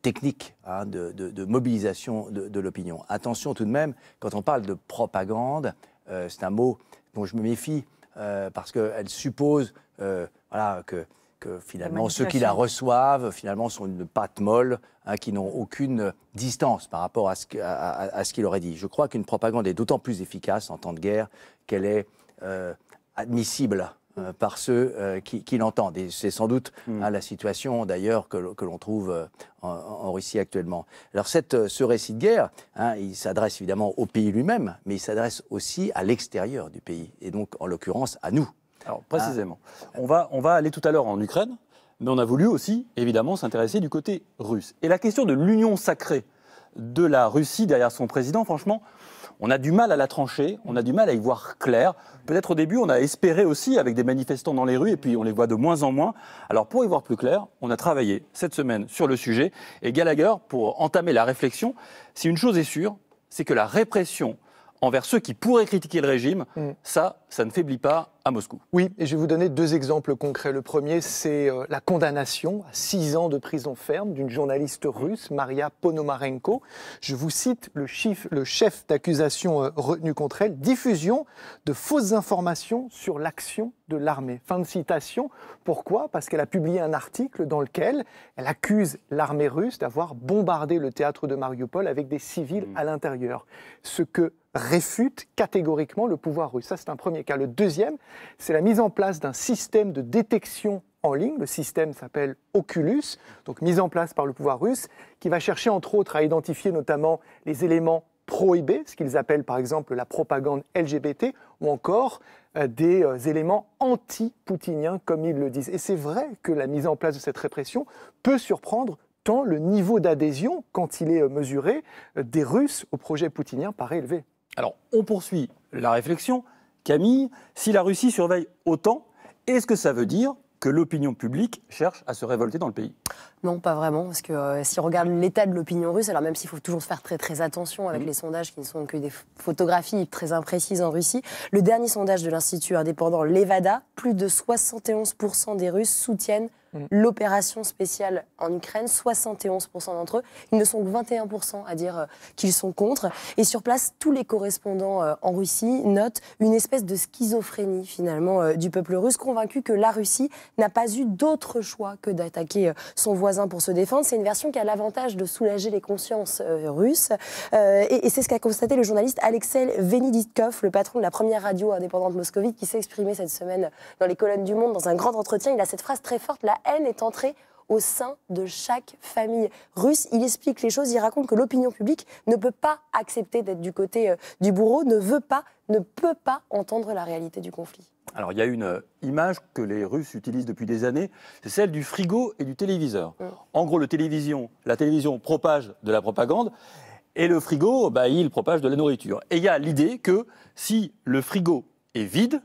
techniques hein, de, mobilisation de, l'opinion. Attention tout de même, quand on parle de propagande, euh, c'est un mot dont je me méfie euh, parce qu'elle suppose voilà, que, que finalement ceux qui la reçoivent finalement sont une pâte molle hein, qui n'ont aucune distance par rapport à ce, que- à- à- à ce qu'il aurait dit. Je crois qu'une propagande est d'autant plus efficace en temps de guerre qu'elle est euh, admissible euh, par ceux euh, qui, qui l'entendent. Et c'est sans doute hein, la situation d'ailleurs que, l'on trouve en, en Russie actuellement. Alors cette, ce récit de guerre, hein, il s'adresse évidemment au pays lui-même, mais il s'adresse aussi à l'extérieur du pays, et donc en l'occurrence à nous. Alors, précisément. On, va, on va aller tout à l'heure en Ukraine, mais on a voulu aussi, évidemment, s'intéresser du côté russe. Et la question de l'union sacrée de la Russie derrière son président, franchement, on a du mal à la trancher, on a du mal à y voir clair. Peut-être au début, on a espéré aussi avec des manifestants dans les rues, et puis on les voit de moins en moins. Alors, pour y voir plus clair, on a travaillé cette semaine sur le sujet. Et Gallagher, pour entamer la réflexion, si une chose est sûre, c'est que la répression envers ceux qui pourraient critiquer le régime, ça, ça ne faiblit pas à Moscou. Oui, et je vais vous donner deux exemples concrets. Le premier, c'est euh, la condamnation à six ans de prison ferme d'une journaliste russe, Maria Ponomarenko. Je vous cite le, chiffre- le chef d'accusation euh, retenu contre elle, diffusion de fausses informations sur l'action de l'armée. Fin de citation. Pourquoi? Parce qu'elle a publié un article dans lequel elle accuse l'armée russe d'avoir bombardé le théâtre de Mariupol avec des civils à l'intérieur. Ce que réfute catégoriquement le pouvoir russe. Ça, c'est un premier cas. Le deuxième, c'est la mise en place d'un système de détection en ligne. Le système s'appelle Oculus, donc mis en place par le pouvoir russe, qui va chercher entre autres à identifier notamment les éléments prohibés, ce qu'ils appellent par exemple la propagande LGBT, ou encore euh, des euh, éléments anti-poutiniens, comme ils le disent. Et c'est vrai que la mise en place de cette répression peut surprendre tant le niveau d'adhésion, quand il est euh, mesuré, des Russes au projet poutinien paraît élevé. Alors, on poursuit la réflexion. Camille, si la Russie surveille autant, est-ce que ça veut dire que l'opinion publique cherche à se révolter dans le pays? Non, pas vraiment, parce que euh, si on regarde l'état de l'opinion russe, alors même s'il faut toujours faire très très attention avec les sondages qui ne sont que des photographies très imprécises en Russie, le dernier sondage de l'Institut indépendant Levada, plus de 71% des Russes soutiennent Mm. l'opération spéciale en Ukraine, 71% d'entre eux. Ils ne sont que 21% à dire euh, qu'ils sont contre. Et sur place, tous les correspondants euh, en Russie notent une espèce de schizophrénie finalement euh, du peuple russe, convaincu que la Russie n'a pas eu d'autre choix que d'attaquer son voisin pour se défendre. C'est une version qui a l'avantage de soulager les consciences russes. Et c'est ce qu'a constaté le journaliste Alexei Veneditkov, le patron de la première radio indépendante moscovite, qui s'est exprimé cette semaine dans les colonnes du Monde dans un grand entretien. Il a cette phrase très forte, la haine est entrée au sein de chaque famille russe. Il explique les choses, il raconte que l'opinion publique ne peut pas accepter d'être du côté euh, du bourreau, ne veut pas, ne peut pas entendre la réalité du conflit. Alors il y a une euh, image que les Russes utilisent depuis des années, c'est celle du frigo et du téléviseur. Mm. En gros, le télévision, la télévision propage de la propagande et le frigo, bah, il propage de la nourriture. Et il y a l'idée que si le frigo est vide,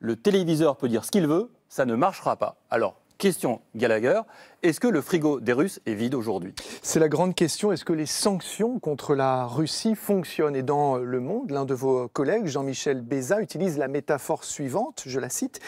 le téléviseur peut dire ce qu'il veut, ça ne marchera pas. Alors, Question Gallagher, est-ce que le frigo des Russes est vide aujourd'hui? C'est la grande question. Est-ce que les sanctions contre la Russie fonctionnent? Et dans Le Monde, l'un de vos collègues, Jean-Michel Béza, utilise la métaphore suivante, je la cite.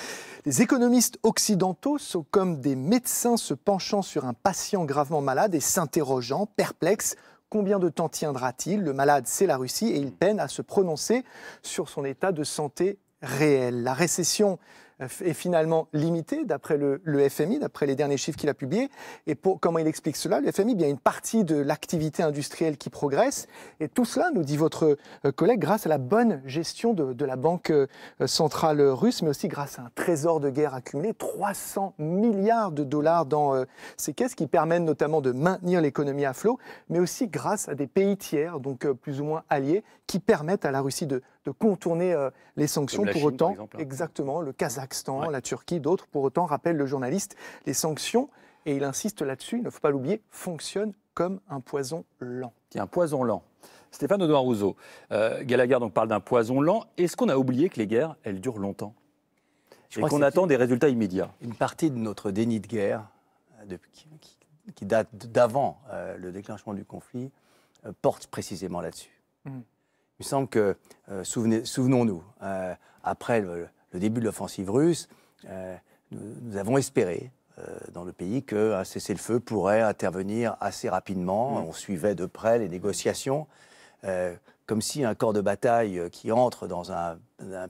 Les économistes occidentaux sont comme des médecins se penchant sur un patient gravement malade et s'interrogeant, perplexes. Combien de temps tiendra-t-il? Le malade, c'est la Russie et il peine à se prononcer sur son état de santé réel. La récession est finalement limité, d'après le, FMI, d'après les derniers chiffres qu'il a publiés. Et comment il explique cela? Le FMI, y a une partie de l'activité industrielle qui progresse. Et tout cela, nous dit votre euh, collègue, grâce à la bonne gestion de, la Banque euh, centrale russe, mais aussi grâce à un trésor de guerre accumulé, 300 milliards de dollars dans euh, ces caisses qui permettent notamment de maintenir l'économie à flot, mais aussi grâce à des pays tiers, donc plus ou moins alliés, qui permettent à la Russie de, de contourner euh, les sanctions. pour autant, hein. exactement, le Kazakhstan, la Turquie, d'autres, pour autant, rappellent le journaliste, les sanctions, et il insiste là-dessus, il ne faut pas l'oublier, fonctionnent comme un poison lent. un poison lent. Stéphane Audouin Rousseau, euh, Gallagher donc parle d'un poison lent. Est-ce qu'on a oublié que les guerres, elles durent longtemps? Et qu'on attend des résultats immédiats? Une partie de notre déni de guerre, euh, qui, date d'avant le déclenchement du conflit, porte précisément là-dessus. Mmh. Il me semble que, euh, souvenons-nous, euh, après le, début de l'offensive russe, euh, nous, avons espéré dans le pays qu'un cessez-le-feu pourrait intervenir assez rapidement. Mmh. On suivait de près les négociations, comme si un corps de bataille qui entre dans un,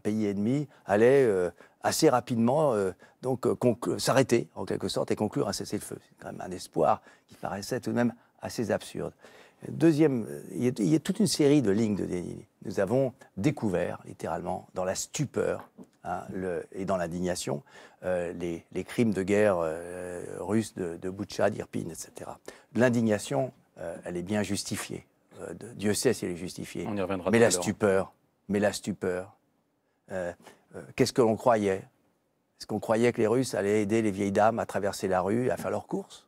pays ennemi allait assez rapidement donc s'arrêter en quelque sorte et conclure un cessez-le-feu. C'est quand même un espoir qui paraissait tout de même assez absurde. Deuxième, il y, a, toute une série de lignes de déni. Nous avons découvert, littéralement, dans la stupeur hein, et dans l'indignation, euh, les, crimes de guerre euh, russes de, de Butcha, d'Irpin, etc. L'indignation, euh, elle est bien justifiée. Dieu sait si elle est justifiée. On y reviendra mais la stupeur, mais la stupeur. Qu'est-ce que l'on croyait? Est-ce qu'on croyait que les Russes allaient aider les vieilles dames à traverser la rue à faire leurs courses?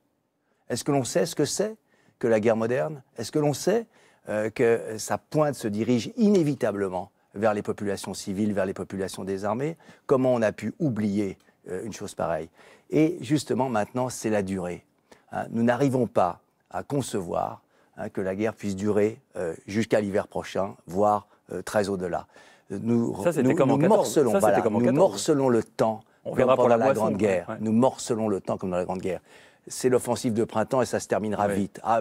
Est-ce que l'on sait ce que c'est? Que la guerre moderne Est-ce que l'on sait euh, que sa pointe se dirige inévitablement vers les populations civiles, vers les populations désarmées Comment on a pu oublier euh, une chose pareille? Et justement, maintenant, c'est la durée. Hein. nous n'arrivons pas à concevoir hein, que la guerre puisse durer euh, jusqu'à l'hiver prochain, voire très au-delà. Nous, nous, morcelons, nous morcelons le temps on pendant la, Grande Guerre. Nous morcelons le temps comme dans la Grande Guerre c'est l'offensive de printemps et ça se terminera vite. Ah,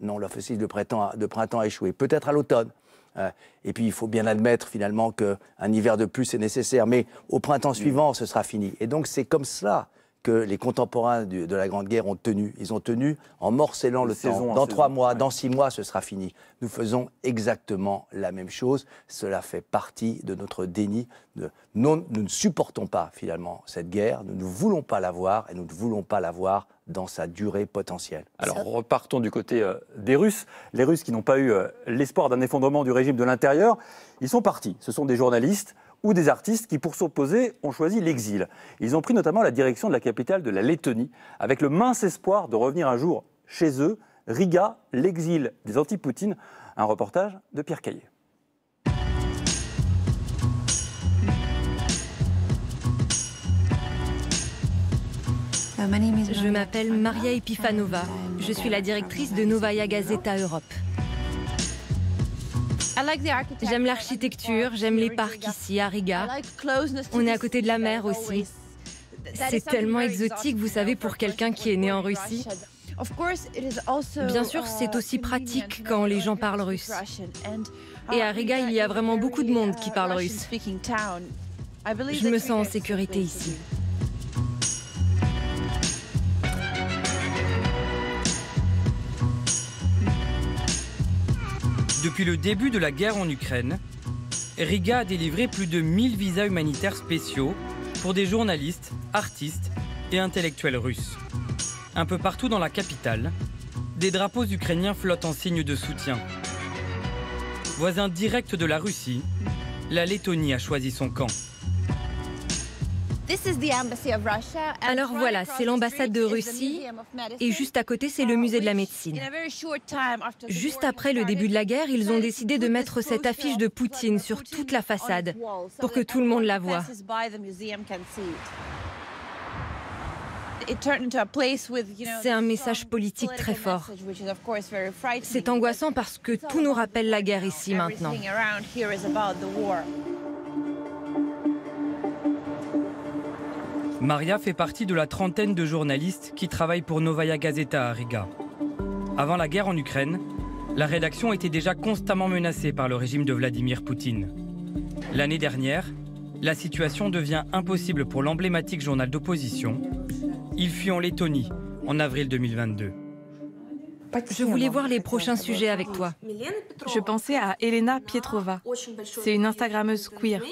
non, l'offensive de printemps, de printemps a échoué. Peut-être à l'automne. Euh, et puis, il faut bien admettre finalement qu'un hiver de plus est nécessaire. Mais au printemps suivant, ce sera fini. Et donc, c'est comme cela que les contemporains du- de la Grande Guerre ont tenu. Ils ont tenu en morcellant le saison temps. Dans saison, trois mois, dans six mois, ce sera fini. Nous faisons exactement la même chose. Cela fait partie de notre déni. De... Non, nous ne supportons pas finalement cette guerre. Nous ne voulons pas la voir et nous ne voulons pas la voir dans sa durée potentielle. Alors repartons du côté euh, des Russes. Les Russes qui n'ont pas eu euh, l'espoir d'un effondrement du régime de l'intérieur, ils sont partis. Ce sont des journalistes ou des artistes qui, pour s'opposer, ont choisi l'exil. Ils ont pris notamment la direction de la capitale de la Lettonie, avec le mince espoir de revenir un jour chez eux. Riga, l'exil des anti-Poutine. Un reportage de Pierre Caillet. Je m'appelle Maria Epifanova. Je suis la directrice de Novaya Gazeta Europe. J'aime l'architecture, j'aime les parcs ici à Riga. On est à côté de la mer aussi. C'est tellement exotique, vous savez, pour quelqu'un qui est né en Russie. Bien sûr, c'est aussi pratique quand les gens parlent russe. Et à Riga, il y a vraiment beaucoup de monde qui parle russe. Je me sens en sécurité ici. Depuis le début de la guerre en Ukraine, Riga a délivré plus de 1000 visas humanitaires spéciaux pour des journalistes, artistes et intellectuels russes. Un peu partout dans la capitale, des drapeaux ukrainiens flottent en signe de soutien. Voisin direct de la Russie, la Lettonie a choisi son camp. Alors voilà, c'est l'ambassade de Russie et juste à côté, c'est le musée de la médecine. Juste après le début de la guerre, ils ont décidé de mettre cette affiche de Poutine sur toute la façade pour que tout le monde la voie. C'est un message politique très fort. C'est angoissant parce que tout nous rappelle la guerre ici maintenant. Maria fait partie de la trentaine de journalistes qui travaillent pour Novaya Gazeta à Riga. Avant la guerre en Ukraine, la rédaction était déjà constamment menacée par le régime de Vladimir Poutine. L'année dernière, la situation devient impossible pour l'emblématique journal d'opposition. Il fuit en Lettonie en avril 2022. Je voulais voir les prochains sujets avec toi. Je pensais à Elena Pietrova. C'est une Instagrammeuse queer.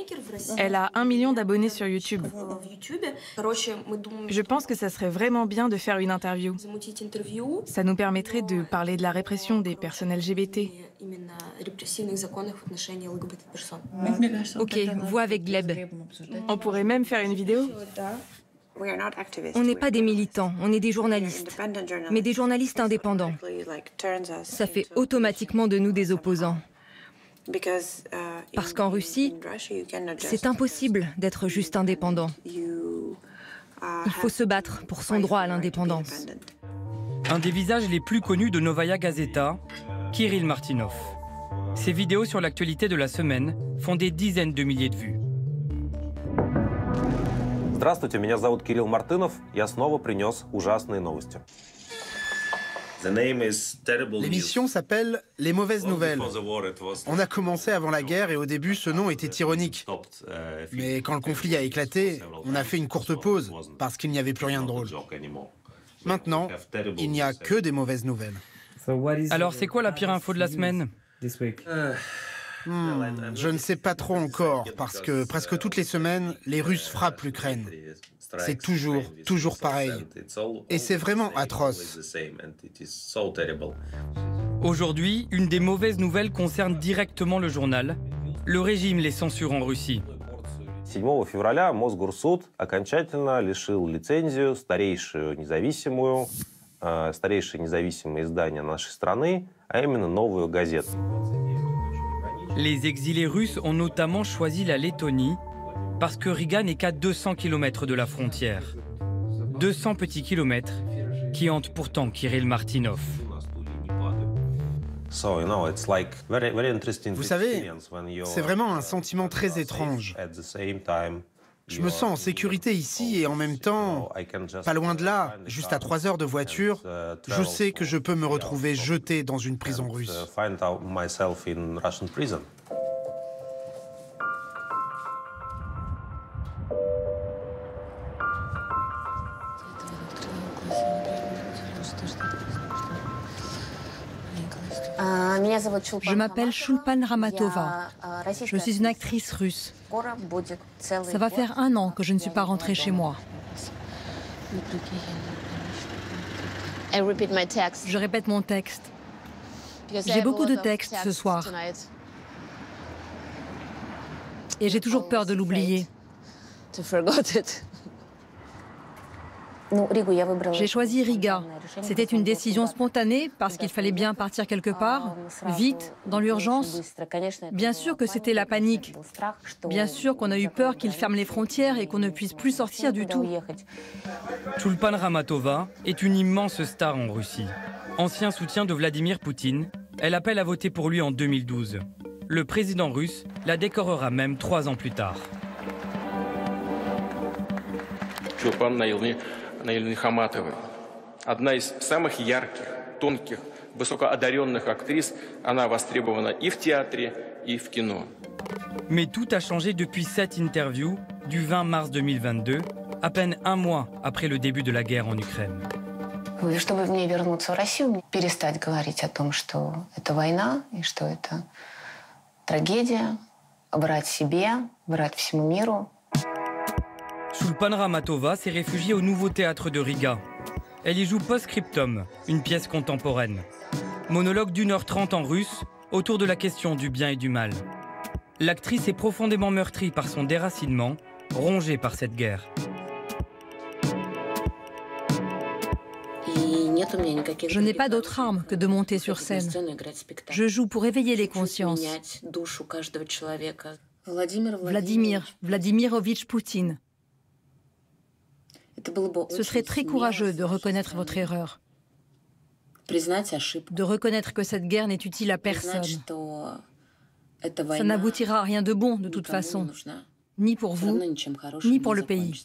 Elle a un million d'abonnés sur YouTube. Je pense que ça serait vraiment bien de faire une interview. Ça nous permettrait de parler de la répression des personnes LGBT. Ok, vois avec Gleb. On pourrait même faire une vidéo. On n'est pas des militants, on est des journalistes, mais des journalistes indépendants. Ça fait automatiquement de nous des opposants. Parce qu'en Russie, c'est impossible d'être juste indépendant. Il faut se battre pour son droit à l'indépendance. Un des visages les plus connus de Novaya Gazeta, Kirill Martinov. Ses vidéos sur l'actualité de la semaine font des dizaines de milliers de vues. Здравствуйте, меня зовут Кирилл Мартынов. Я снова принес ужасные новости. L'émission s'appelle Les mauvaises nouvelles. On a commencé avant la guerre et au début ce nom était ironique. Mais quand le conflit a éclaté, on a fait une courte pause parce qu'il n'y avait plus rien de drôle. Maintenant, il n'y a que des mauvaises nouvelles. Alors c'est quoi la pire info de la semaine Hmm, je ne sais pas trop encore parce que presque toutes les semaines, les Russes frappent l'Ukraine. C'est toujours, toujours pareil. Et c'est vraiment atroce. Aujourd'hui, une des mauvaises nouvelles concerne directement le journal. Le régime les censure en Russie. 7 февраля Мосгорсуд окончательно лишил лицензию старейшую независимую, э, старейшее независимое издание нашей страны, а именно «Новую газету». Les exilés russes ont notamment choisi la Lettonie parce que Riga n'est qu'à 200 km de la frontière. 200 petits kilomètres qui hantent pourtant Kirill Martinov. So, you know, it's like very, very interesting Vous savez, experience when you're, c'est vraiment un sentiment très étrange. Je me sens en sécurité ici et en même temps, pas loin de là, juste à trois heures de voiture, je sais que je peux me retrouver jeté dans une prison uh, russe. Je m'appelle Shulpan Ramatova. Je suis une actrice russe. Ça va faire un an que je ne suis pas rentrée chez moi. Je répète mon texte. J'ai beaucoup de textes ce soir. Et j'ai toujours peur de l'oublier. J'ai choisi Riga. C'était une décision spontanée parce qu'il fallait bien partir quelque part, vite, dans l'urgence. Bien sûr que c'était la panique. Bien sûr qu'on a eu peur qu'ils ferment les frontières et qu'on ne puisse plus sortir du tout. Tulpan Ramatova est une immense star en Russie. Ancien soutien de Vladimir Poutine, elle appelle à voter pour lui en 2012. Le président russe la décorera même trois ans plus tard. Наильны Хаматовой. Одна из самых ярких, тонких, высокоодаренных актрис, она востребована и в театре, и в кино. Mais tout a changé depuis cette interview du 20 mars 2022, à peine un mois après le début de la guerre en Ukraine. Чтобы мне вернуться в Россию, перестать говорить о том, что это война и что это трагедия, брать себе, брать всему миру, Shulpan Ramatova s'est réfugiée au nouveau théâtre de Riga. Elle y joue Postscriptum, une pièce contemporaine. Monologue d'une heure trente en russe autour de la question du bien et du mal. L'actrice est profondément meurtrie par son déracinement, rongée par cette guerre. Je n'ai pas d'autre arme que de monter sur scène. Je joue pour éveiller les consciences. Vladimir Vladimirovitch Poutine, ce serait très courageux de reconnaître votre erreur, de reconnaître que cette guerre n'est utile à personne. Ça n'aboutira à rien de bon de toute façon, ni pour vous, ni pour le pays.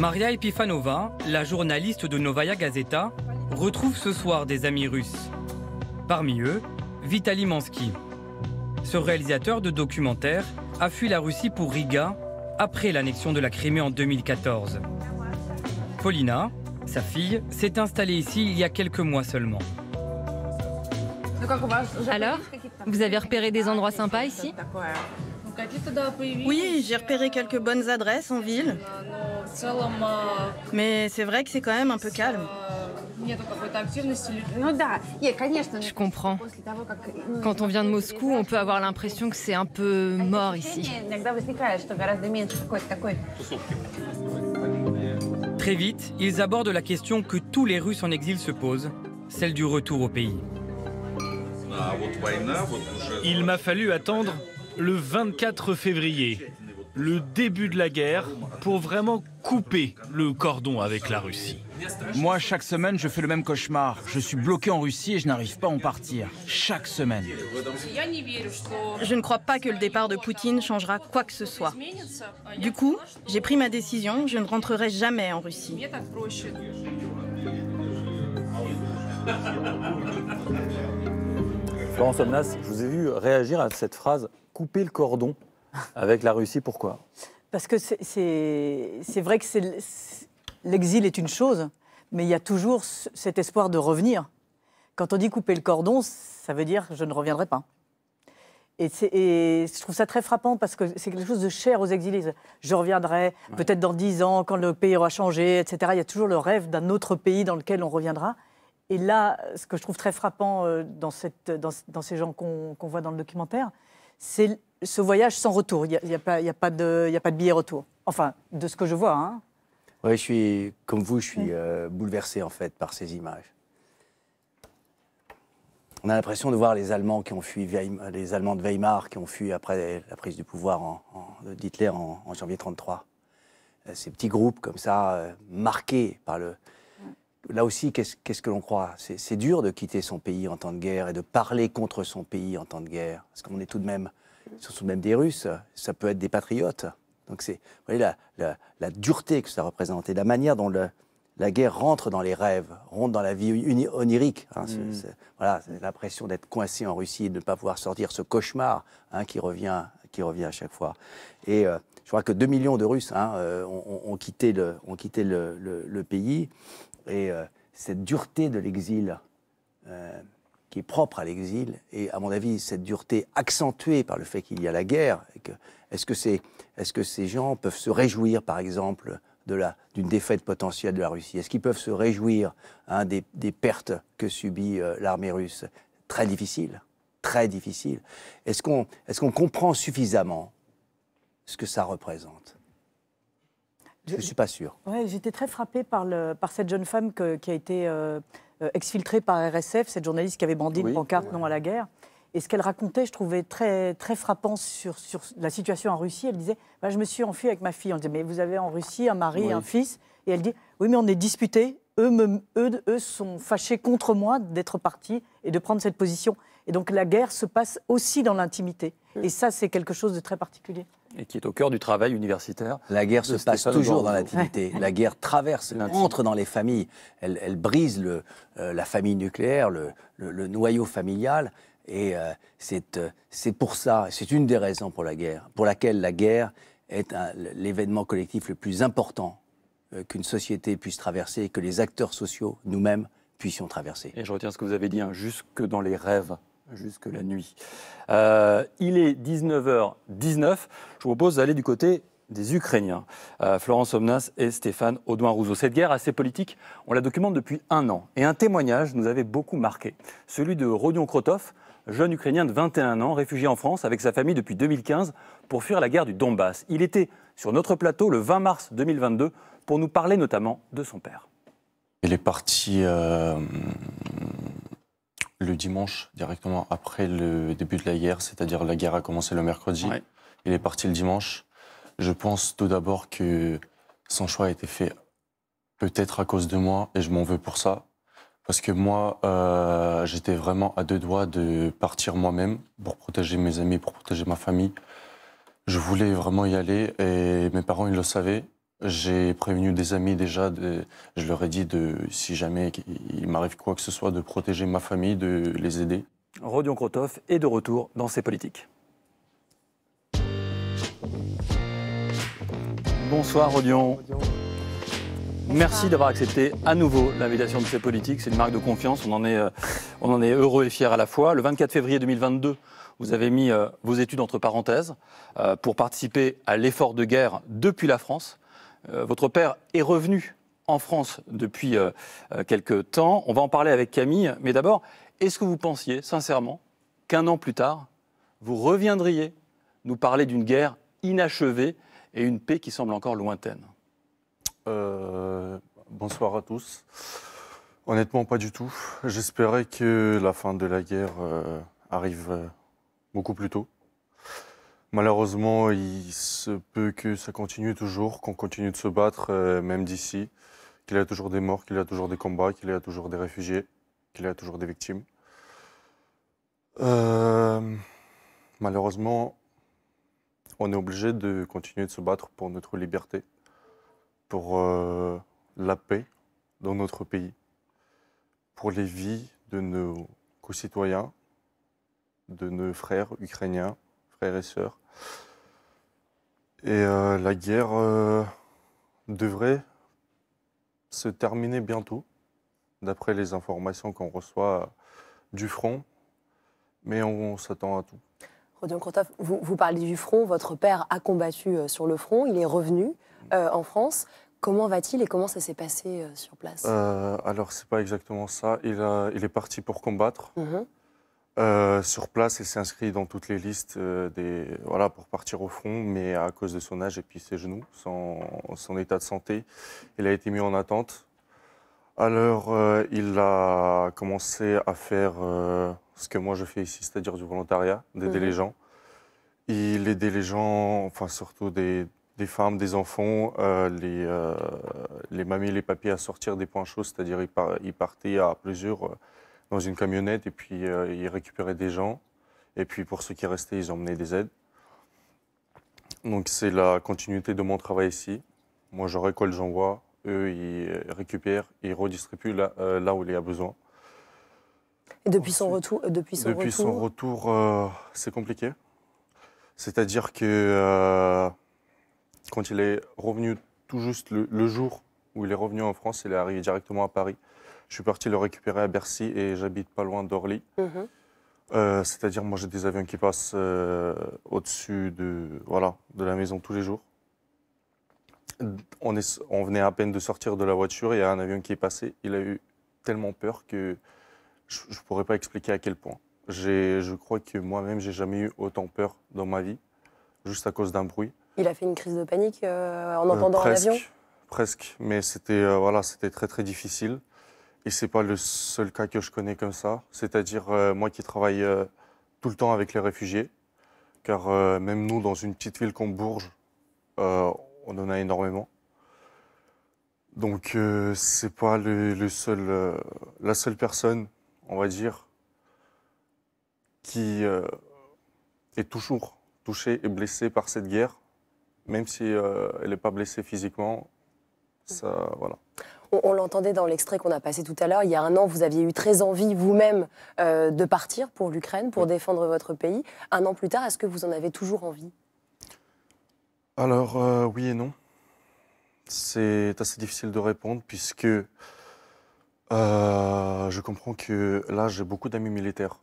Maria Epifanova, la journaliste de Novaya Gazeta, retrouve ce soir des amis russes. Parmi eux, Vitaly Mansky. Ce réalisateur de documentaires a fui la Russie pour Riga après l'annexion de la Crimée en 2014. Paulina, sa fille, s'est installée ici il y a quelques mois seulement. Alors, vous avez repéré des endroits sympas ici? Oui, j'ai repéré quelques bonnes adresses en ville. Mais c'est vrai que c'est quand même un peu calme. Je comprends. Quand on vient de Moscou, on peut avoir l'impression que c'est un peu mort ici. Très vite, ils abordent la question que tous les Russes en exil se posent, celle du retour au pays. Il m'a fallu attendre le 24 février, le début de la guerre, pour vraiment couper le cordon avec la Russie. Moi, chaque semaine, je fais le même cauchemar. Je suis bloqué en Russie et je n'arrive pas à en partir. Chaque semaine. Je ne crois pas que le départ de Poutine changera quoi que ce soit. Du coup, j'ai pris ma décision, je ne rentrerai jamais en Russie. Florence Omnas, je vous ai vu réagir à cette phrase couper le cordon avec la Russie. Pourquoi? Parce que c'est vrai que l'exil est une chose, mais il y a toujours cet espoir de revenir. Quand on dit couper le cordon, ça veut dire je ne reviendrai pas. Et, je trouve ça très frappant parce que c'est quelque chose de cher aux exilés. Je reviendrai peut-être dans dix ans, quand le pays aura changé, etc. Il y a toujours le rêve d'un autre pays dans lequel on reviendra. Et là, ce que je trouve très frappant euh, dans, cette, dans, ces gens qu'on voit dans le documentaire, c'est ce voyage sans retour. Il n'y a, a, a, pas de, a pas de billet retour. Enfin, de ce que je vois. Hein. Oui, je suis, comme vous, je suis euh, bouleversé en fait par ces images. On a l'impression de voir les Allemands qui ont fui, les Allemands de Weimar qui ont fui après la prise du pouvoir d'Hitler en, janvier 1933. Euh, ces petits groupes comme ça, marqués par le. Là aussi, qu'est-ce que l'on croit? C'est dur de quitter son pays en temps de guerre et de parler contre son pays en temps de guerre. Parce qu'on est tout de même, ce sont tout de même des Russes, ça peut être des patriotes. Donc c'est, vous voyez, la, la, dureté que ça représente et la manière dont le, la guerre rentre dans les rêves, rentre dans la vie onirique. Hein, mm. voilà, l'impression d'être coincé en Russie, de ne pas pouvoir sortir, ce cauchemar hein, qui, revient, qui revient à chaque fois. Et euh, je crois que 2 millions de Russes hein, euh, ont, quitté, le, ont quitté le, le, pays. Et euh, cette dureté de l'exil, euh, qui est propre à l'exil, et à mon avis, cette dureté accentuée par le fait qu'il y a la guerre, est-ce que, ces gens peuvent se réjouir, par exemple, d'une défaite potentielle de la Russie? Est-ce qu'ils peuvent se réjouir hein, des, pertes que subit l'armée russe? Très difficile, très difficile. Est-ce qu'on est qu'on comprend suffisamment ce que ça représente? Je ne suis pas sûr. Ouais, J'étais très frappée par, le, par cette jeune femme qui a été euh, euh, exfiltrée par RSF, cette journaliste qui avait brandi une pancarte non à la guerre. Et ce qu'elle racontait, je trouvais très, très frappant sur, sur la situation en Russie. Elle disait bah, Je me suis enfuie avec ma fille. On disait Mais vous avez en Russie un mari, un fils? Et elle dit Oui, mais on est disputés. Eux, eux, eux sont fâchés contre moi d'être partis et de prendre cette position. Et donc la guerre se passe aussi dans l'intimité. Et ça, c'est quelque chose de très particulier et qui est au cœur du travail universitaire. La guerre se passe toujours dans l'intimité. La guerre traverse, entre dans les familles. Elle, brise le, euh, la famille nucléaire, le, noyau familial. Et euh, euh, c'est pour ça, c'est une des raisons pour la guerre, pour laquelle la guerre est l'événement collectif le plus important qu'une société puisse traverser et que les acteurs sociaux, nous-mêmes, puissions traverser. Et je retiens ce que vous avez dit, hein, jusque dans les rêves jusque la nuit. Euh, il est 19h19. Je vous propose d'aller du côté des Ukrainiens, euh, Florence Omnas et Stéphane Audouin-Rousseau. Cette guerre assez politique, on la documente depuis un an. Et un témoignage nous avait beaucoup marqué, celui de Rodion Krotov, jeune Ukrainien de 21 ans, réfugié en France avec sa famille depuis 2015 pour fuir la guerre du Donbass. Il était sur notre plateau le 20 mars 2022 pour nous parler notamment de son père. Il est parti euh, le dimanche, directement après le début de la guerre, c'est-à-dire la guerre a commencé le mercredi. Il est parti le dimanche. Je pense tout d'abord que son choix a été fait peut-être à cause de moi et je m'en veux pour ça. Parce que moi, euh, j'étais vraiment à deux doigts de partir moi-même pour protéger mes amis, pour protéger ma famille. Je voulais vraiment y aller et mes parents, ils le savaient. J'ai prévenu des amis déjà, je leur ai dit de, si jamais il m'arrive quoi que ce soit, de protéger ma famille, de les aider. Rodion Krotov est de retour dans ses politiques. Bonsoir Rodion. Merci d'avoir accepté à nouveau l'invitation de ces politiques. C'est une marque de confiance. On en, est, euh, on en est heureux et fiers à la fois. Le 24 février 2022, vous avez mis euh, vos études entre parenthèses euh, pour participer à l'effort de guerre depuis la France. Euh, votre père est revenu en France depuis euh, euh, quelques temps. On va en parler avec Camille. Mais d'abord, est-ce que vous pensiez sincèrement qu'un an plus tard, vous reviendriez nous parler d'une guerre inachevée et une paix qui semble encore lointaine? Bonsoir à tous. Honnêtement, pas du tout. J'espérais que la fin de la guerre arrive beaucoup plus tôt. Malheureusement, il se peut que ça continue toujours, qu'on continue de se battre, euh, même d'ici, qu'il y a toujours des morts, qu'il y a toujours des combats, qu'il y a toujours des réfugiés, qu'il y a toujours des victimes. Euh, malheureusement, on est obligé de continuer de se battre pour notre liberté, pour euh, la paix dans notre pays, pour les vies de nos concitoyens, de nos frères ukrainiens, frères et sœurs, et euh, la guerre euh, devrait se terminer bientôt, d'après les informations qu'on reçoit du front, mais on, s'attend à tout. Rodion Krotov, vous, vous, parlez du front, votre père a combattu euh, sur le front, il est revenu en France. Comment va-t-il et comment ça s'est passé sur place? Alors, c'est pas exactement ça. Il, a, il, est parti pour combattre. Mhm. Euh, sur place, il s'est inscrit dans toutes les listes euh, des, voilà, pour partir au front, mais à cause de son âge et puis ses genoux, son, son état de santé, il a été mis en attente. Alors, euh, il a commencé à faire ce que moi je fais ici, c'est-à-dire du volontariat, d'aider mhm. les gens. Il aidait les gens, enfin surtout des, des femmes, des enfants, les, les mamies et les papiers à sortir des points chauds, c'est-à-dire il, partait à plusieurs dans une camionnette et puis euh, ils récupéraient des gens. Et puis pour ceux qui restaient, ils emmenaient des aides. Donc c'est la continuité de mon travail ici. Moi, je récolte, j'envoie. Eux, ils récupèrent, ils redistribuent là, euh, là où il y a besoin. Et depuis son retour euh, Depuis son depuis Son retour c'est compliqué. C'est-à-dire que quand il est revenu tout juste le, le jour où il est revenu en France, il est arrivé directement à Paris. Je suis parti le récupérer à Bercy et j'habite pas loin d'Orly. Mhm. Euh, C'est-à-dire, moi, j'ai des avions qui passent euh, au-dessus de, voilà, de la maison tous les jours. On, est, on venait à peine de sortir de la voiture et il y a un avion qui est passé. Il a eu tellement peur que je ne pourrais pas expliquer à quel point. Je crois que moi-même, j'ai jamais eu autant peur dans ma vie, juste à cause d'un bruit. Il a fait une crise de panique euh, en Euh, entendant presque, l'avion Presque, mais c'était euh, voilà, c'était très très difficile. Et c'est pas le seul cas que je connais comme ça. C'est-à-dire euh, moi qui travaille euh, tout le temps avec les réfugiés, car euh, même nous dans une petite ville comme Bourges, on en a énormément. Donc c'est pas le, seul, la seule personne, on va dire, qui est toujours touchée et blessée par cette guerre, même si elle n'est pas blessée physiquement. Ça, voilà. On, on l'entendait dans l'extrait qu'on a passé tout à l'heure. Il y a un an, vous aviez eu très envie vous-même euh, de partir pour l'Ukraine, pour défendre votre pays. Un an plus tard, est-ce que vous en avez toujours envie? Alors, euh, oui et non. C'est assez difficile de répondre puisque euh, je comprends que là, j'ai beaucoup d'amis militaires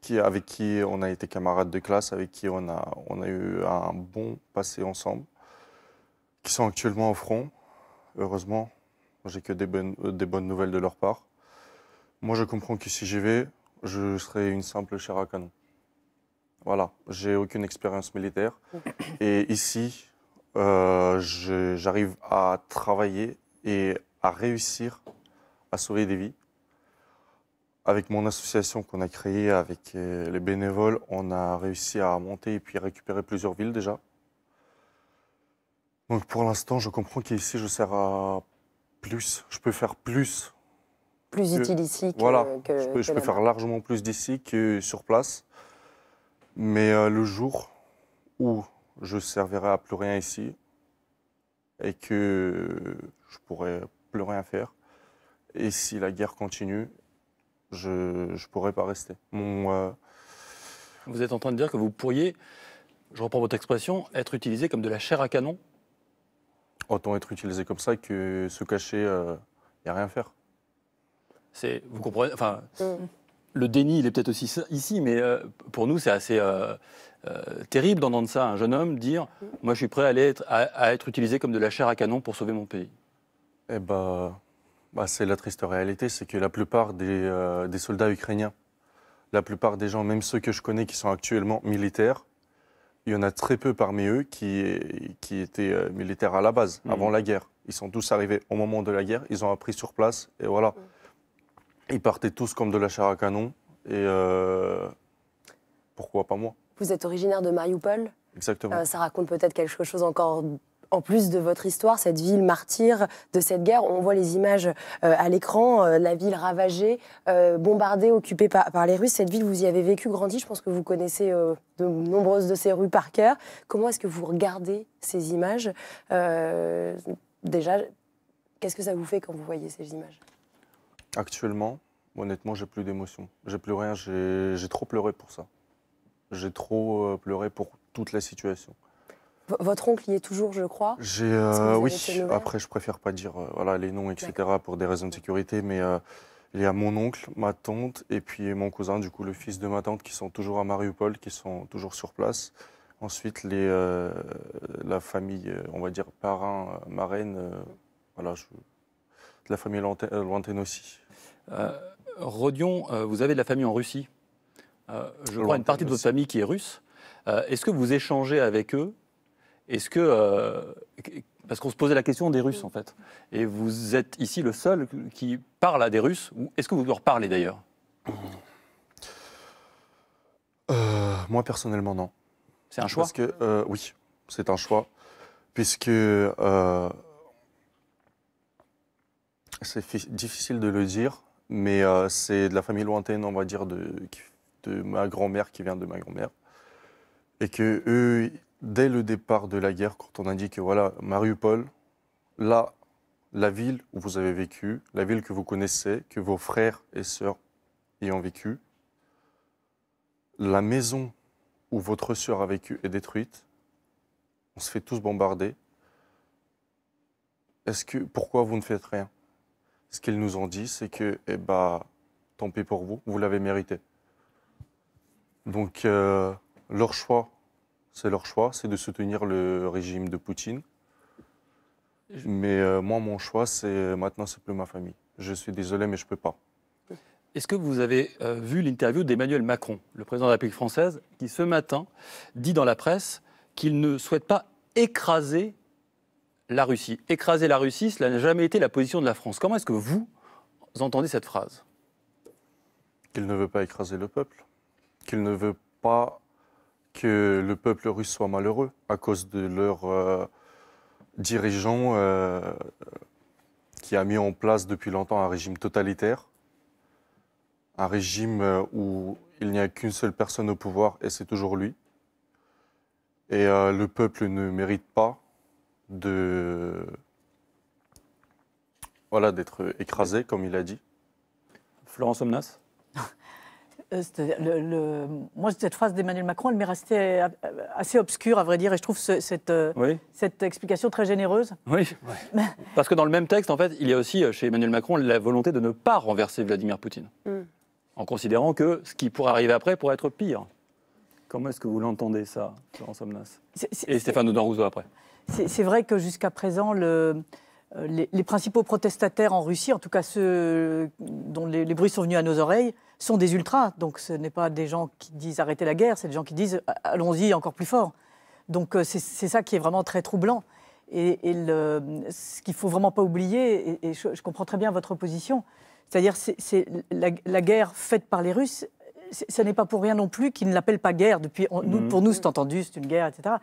qui, avec qui on a été camarades de classe, avec qui on a, on a eu un bon passé ensemble, qui sont actuellement au front. Heureusement, j'ai que des bonnes, euh, des bonnes nouvelles de leur part. Moi, je comprends que si j'y vais, je serai une simple chair à canon. Voilà, j'ai aucune expérience militaire. Et ici, euh, j'arrive à travailler et à réussir à sauver des vies. Avec mon association qu'on a créée avec euh, les bénévoles, on a réussi à monter et puis récupérer plusieurs villes déjà. Donc pour l'instant, je comprends qu'ici, je sers à plus. Je peux faire plus. Plus que- utile ici que, Voilà, que- je peux, que je peux faire largement plus d'ici que sur place. Mais euh, le jour où je servirai à plus rien ici et que je pourrai plus rien faire, et si la guerre continue, je ne pourrai pas rester. Mon, euh, Vous êtes en train de dire que vous pourriez, je reprends votre expression, être utilisé comme de la chair à canon autant être utilisé comme ça que se cacher, il n'y a rien à faire. C'est, vous comprenez, enfin, Mm. le déni, il est peut-être aussi ici, mais euh, pour nous, c'est assez euh, euh, terrible d'entendre ça, un jeune homme dire, moi, je suis prêt à, aller être, à, à être utilisé comme de la chair à canon pour sauver mon pays. Eh ben, bah, c'est la triste réalité, c'est que la plupart des, euh, des soldats ukrainiens, la plupart des gens, même ceux que je connais qui sont actuellement militaires, il y en a très peu parmi eux qui, qui étaient euh, militaires à la base, Mhm. avant la guerre. Ils sont tous arrivés au moment de la guerre, ils ont appris sur place, et voilà. Ils partaient tous comme de la chair à canon, et euh, pourquoi pas moi? Vous êtes originaire de Mariupol? Exactement. Euh, ça raconte peut-être quelque chose encore en plus de votre histoire, cette ville martyre de cette guerre. On voit les images euh, à l'écran, euh, la ville ravagée, euh, bombardée, occupée par, les Russes. Cette ville, vous y avez vécu, grandi. Je pense que vous connaissez de nombreuses de ces rues par cœur. Comment est-ce que vous regardez ces images Déjà, qu'est-ce que ça vous fait quand vous voyez ces images? Actuellement, honnêtement, j'ai plus d'émotions. J'ai plus rien. J'ai trop pleuré pour ça. J'ai trop pleuré pour toute la situation. V- Votre oncle y est toujours, je crois. J'ai, euh, oui. Après, je préfère pas dire euh, voilà les noms, etc. pour des raisons de sécurité, mais euh, il y a mon oncle, ma tante et puis mon cousin, du coup le fils de ma tante, qui sont toujours à Mariupol, qui sont toujours sur place. Ensuite, les, euh, la famille, on va dire parrain, marraine, euh, voilà, je- de la famille lointaine, lointaine aussi. Euh, Rodion, euh, vous avez de la famille en Russie. Euh, je crois une partie de votre famille qui est russe. Euh, Est-ce que vous échangez avec eux Est-ce que euh, parce qu'on se posait la question des Russes en fait, et vous êtes ici le seul qui parle à des Russes ou est-ce que vous leur parlez d'ailleurs? Euh, moi, personnellement, non. C'est un choix? Parce que, euh, oui, c'est un choix. Puisque c'est fi- difficile de le dire, mais c'est de la famille lointaine, on va dire, de, de ma grand-mère qui vient de ma grand-mère. Et que eux, dès le départ de la guerre, quand on a dit que voilà, Mariupol, là, la ville où vous avez vécu, la ville que vous connaissez, que vos frères et sœurs y ont vécu, la maison où votre sœur a vécu est détruite, On se fait tous bombarder. Est-ce que, pourquoi vous ne faites rien? Ce qu'ils nous ont dit, c'est que, eh ben, tant pis pour vous, vous l'avez mérité. Donc, euh, leur choix, c'est leur choix, c'est de soutenir le régime de Poutine. Mais euh, moi, mon choix, c'est maintenant, c'est plus ma famille. Je suis désolé, mais je peux pas. Est-ce que vous avez euh, vu l'interview d'Emmanuel Macron, le président de la République française, qui ce matin dit dans la presse qu'il ne souhaite pas écraser la Russie? Écraser la Russie, cela n'a jamais été la position de la France. Comment est-ce que vous entendez cette phrase? Qu'il ne veut pas écraser le peuple. Qu'il ne veut pas que le peuple russe soit malheureux à cause de leur euh, dirigeant euh, qui a mis en place depuis longtemps un régime totalitaire un régime euh, où il n'y a qu'une seule personne au pouvoir et c'est toujours lui. Et le peuple ne mérite pas de voilà d'être écrasé comme il a dit. Florence Omnas? Euh, le, moi, cette phrase d'Emmanuel Macron, elle m'est restée assez obscure, à vrai dire, et je trouve cette, cette explication très généreuse. Oui, parce que dans le même texte, en fait, il y a aussi chez Emmanuel Macron la volonté de ne pas renverser Vladimir Poutine. Mm en considérant que ce qui pourrait arriver après pourrait être pire. Comment est-ce que vous l'entendez, ça, Florence Omnas Et Stéphane Audin après. C'est vrai que jusqu'à présent, le, euh, les, principaux protestataires en Russie, en tout cas ceux dont les, bruits sont venus à nos oreilles, sont des ultras. Donc ce n'est pas des gens qui disent arrêtez la guerre, c'est des gens qui disent allons-y encore plus fort. Donc euh, c'est ça qui est vraiment très troublant. Et, le, ce qu'il faut vraiment pas oublier, et, je, je, comprends très bien votre position, c'est-à-dire, c'est la, guerre faite par les Russes, ce n'est pas pour rien non plus qu'ils ne l'appellent pas guerre. Depuis, nous, mhm. pour nous, c'est entendu, c'est une guerre, etc.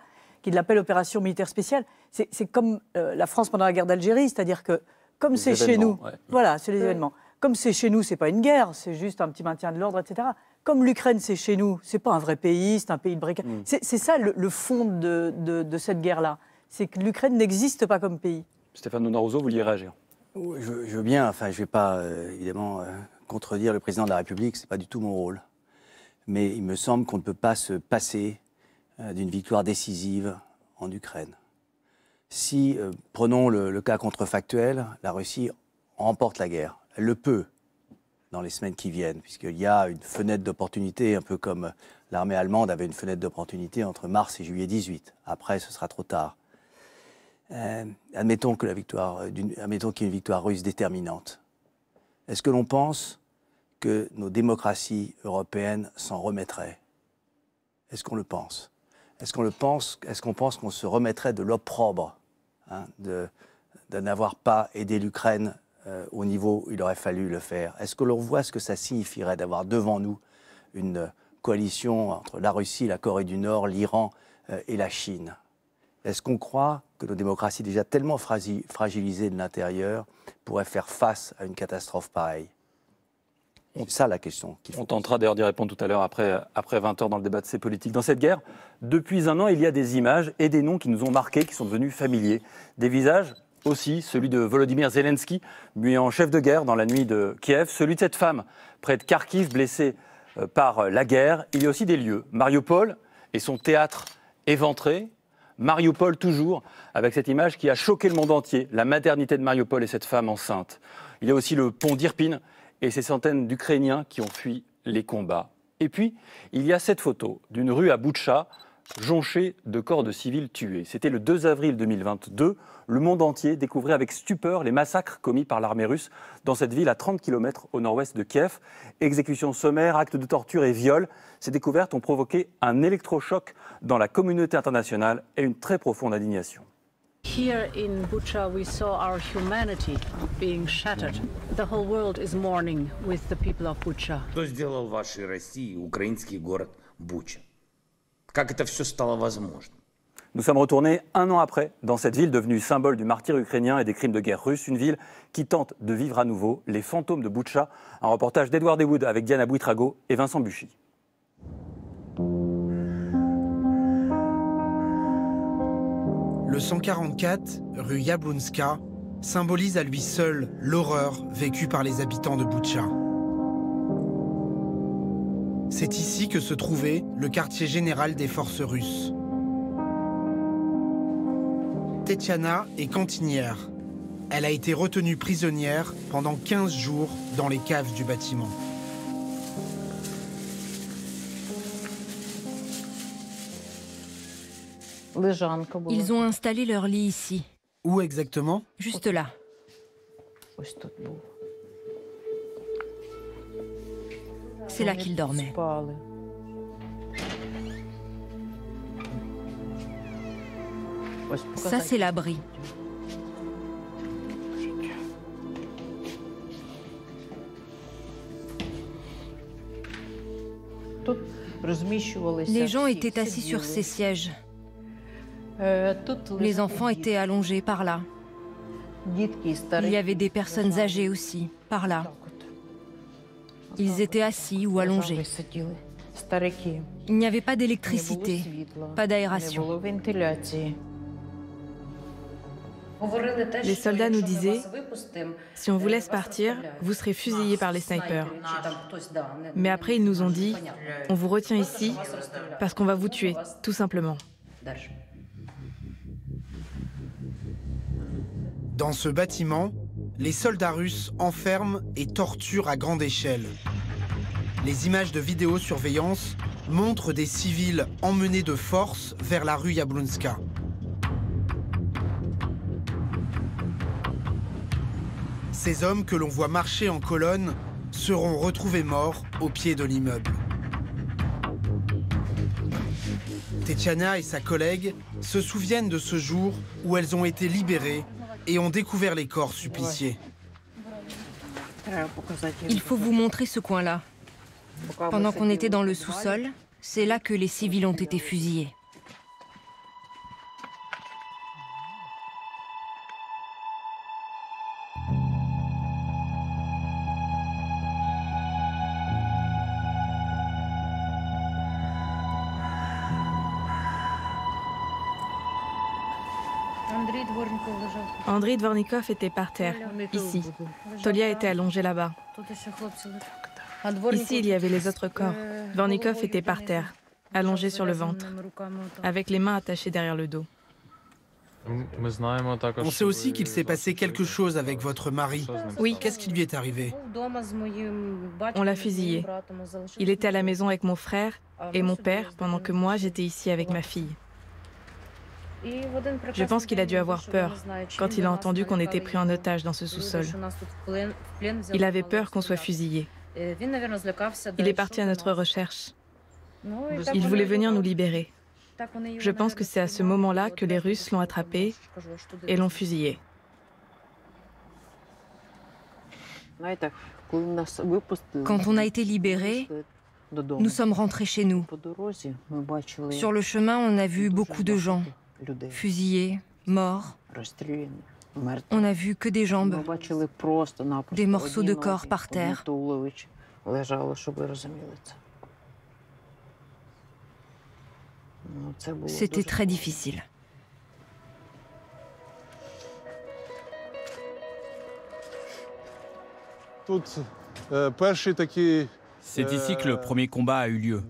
Qu'ils l'appellent opération militaire spéciale. C'est comme euh, la France pendant la guerre d'Algérie, c'est-à-dire que comme c'est chez nous, voilà, c'est les événements. Comme c'est chez nous, c'est pas une guerre, c'est juste un petit maintien de l'ordre, etc. Comme l'Ukraine, c'est chez nous, c'est pas un vrai pays, c'est un pays de briques. Mhm. C'est ça le, fond de, cette guerre-là. C'est que l'Ukraine n'existe pas comme pays. Stéphane Donaroso, vous vouliez réagir je, veux bien, enfin, je ne vais pas euh, évidemment euh, contredire le président de la République, ce n'est pas du tout mon rôle. Mais il me semble qu'on ne peut pas se passer euh, d'une victoire décisive en Ukraine. Si, prenons le, cas contrefactuel, la Russie remporte la guerre, elle le peut dans les semaines qui viennent, puisqu'il y a une fenêtre d'opportunité, un peu comme l'armée allemande avait une fenêtre d'opportunité entre mars et juillet 18. Après, ce sera trop tard. Euh, euh, admettons qu'il y ait une victoire russe déterminante. Est-ce que l'on pense que nos démocraties européennes s'en remettraient? Est-ce qu'on le pense? Est-ce qu'on pense qu'on se remettrait de l'opprobre hein, de, n'avoir pas aidé l'Ukraine euh, au niveau où il aurait fallu le faire? Est-ce que l'on voit ce que ça signifierait d'avoir devant nous une coalition entre la Russie, la Corée du Nord, l'Iran et la Chine? Est-ce qu'on croit que nos démocraties déjà tellement fragilisées de l'intérieur pourraient faire face à une catastrophe pareille? C'est ça la question. On tentera d'ailleurs d'y répondre tout à l'heure après, après 20 heures dans le débat de ces politiques. Dans cette guerre, depuis un an, il y a des images et des noms qui nous ont marqués, qui sont devenus familiers. Des visages aussi, celui de Volodymyr Zelensky, muet en chef de guerre dans la nuit de Kiev, celui de cette femme près de Kharkiv, blessée euh, par la guerre. Il y a aussi des lieux. Mariupol et son théâtre éventré, Mariupol toujours, avec cette image qui a choqué le monde entier, la maternité de Mariupol et cette femme enceinte. Il y a aussi le pont d'Irpin et ces centaines d'Ukrainiens qui ont fui les combats. Et puis, il y a cette photo d'une rue à Boutcha, jonchée de corps de civils tués. C'était le 2 avril 2022. Le monde entier découvrait avec stupeur les massacres commis par l'armée russe dans cette ville à 30 km au nord-ouest de Kiev. Exécutions sommaires, actes de torture et viols. Ces découvertes ont provoqué un électrochoc dans la communauté internationale et une très profonde indignation. Here in Bucha, we saw our humanity being shattered. The whole world is mourning with the people of Bucha. Что сделал вашей России украинский город Буча? Как это все стало возможным? Nous sommes retournés un an après dans cette ville devenue symbole du martyr ukrainien et des crimes de guerre russes, une ville qui tente de vivre à nouveau les fantômes de Butcha. Un reportage d'Edward Ewood avec Diana Bouitrago et Vincent Buchy. Le 144, rue Yablunska, symbolise à lui seul l'horreur vécue par les habitants de Butcha. C'est ici que se trouvait le quartier général des forces russes. Tetiana est cantinière. Elle a été retenue prisonnière pendant 15 jours dans les caves du bâtiment. Ils ont installé leur lit ici. Où exactement Juste là. C'est là qu'ils dormaient. Ça, c'est l'abri. Les gens étaient assis sur ces sièges. Les enfants étaient allongés par là. Il y avait des personnes âgées aussi, par là. Ils étaient assis ou allongés. Il n'y avait pas d'électricité, pas d'aération. Les soldats nous disaient, si on vous laisse partir, vous serez fusillés par les snipers. Mais après, ils nous ont dit, on vous retient ici parce qu'on va vous tuer, tout simplement. Dans ce bâtiment, les soldats russes enferment et torturent à grande échelle. Les images de vidéosurveillance montrent des civils emmenés de force vers la rue Yablunska. Ces hommes que l'on voit marcher en colonne seront retrouvés morts au pied de l'immeuble. Tetiana et sa collègue se souviennent de ce jour où elles ont été libérées et ont découvert les corps suppliciés. Il faut vous montrer ce coin-là. Pendant qu'on était dans le sous-sol, c'est là que les civils ont été fusillés. Andriy Dvornikov était par terre, ici. Tolia était allongée là-bas. Ici, il y avait les autres corps. Dvornikov était par terre, allongé sur le ventre, avec les mains attachées derrière le dos. On sait aussi qu'il s'est passé quelque chose avec votre mari. Oui. Qu'est-ce qui lui est arrivé? On l'a fusillé. Il était à la maison avec mon frère et mon père pendant que moi j'étais ici avec ma fille. Je pense qu'il a dû avoir peur quand il a entendu qu'on était pris en otage dans ce sous-sol. Il avait peur qu'on soit fusillé. Il est parti à notre recherche. Il voulait venir nous libérer. Je pense que c'est à ce moment-là que les Russes l'ont attrapé et l'ont fusillé. Quand on a été libérés, nous sommes rentrés chez nous. Sur le chemin, on a vu beaucoup de gens, fusillés, morts. On n'a vu que des jambes, des morceaux de corps par terre. C'était très difficile. C'est ici que le premier combat a eu lieu.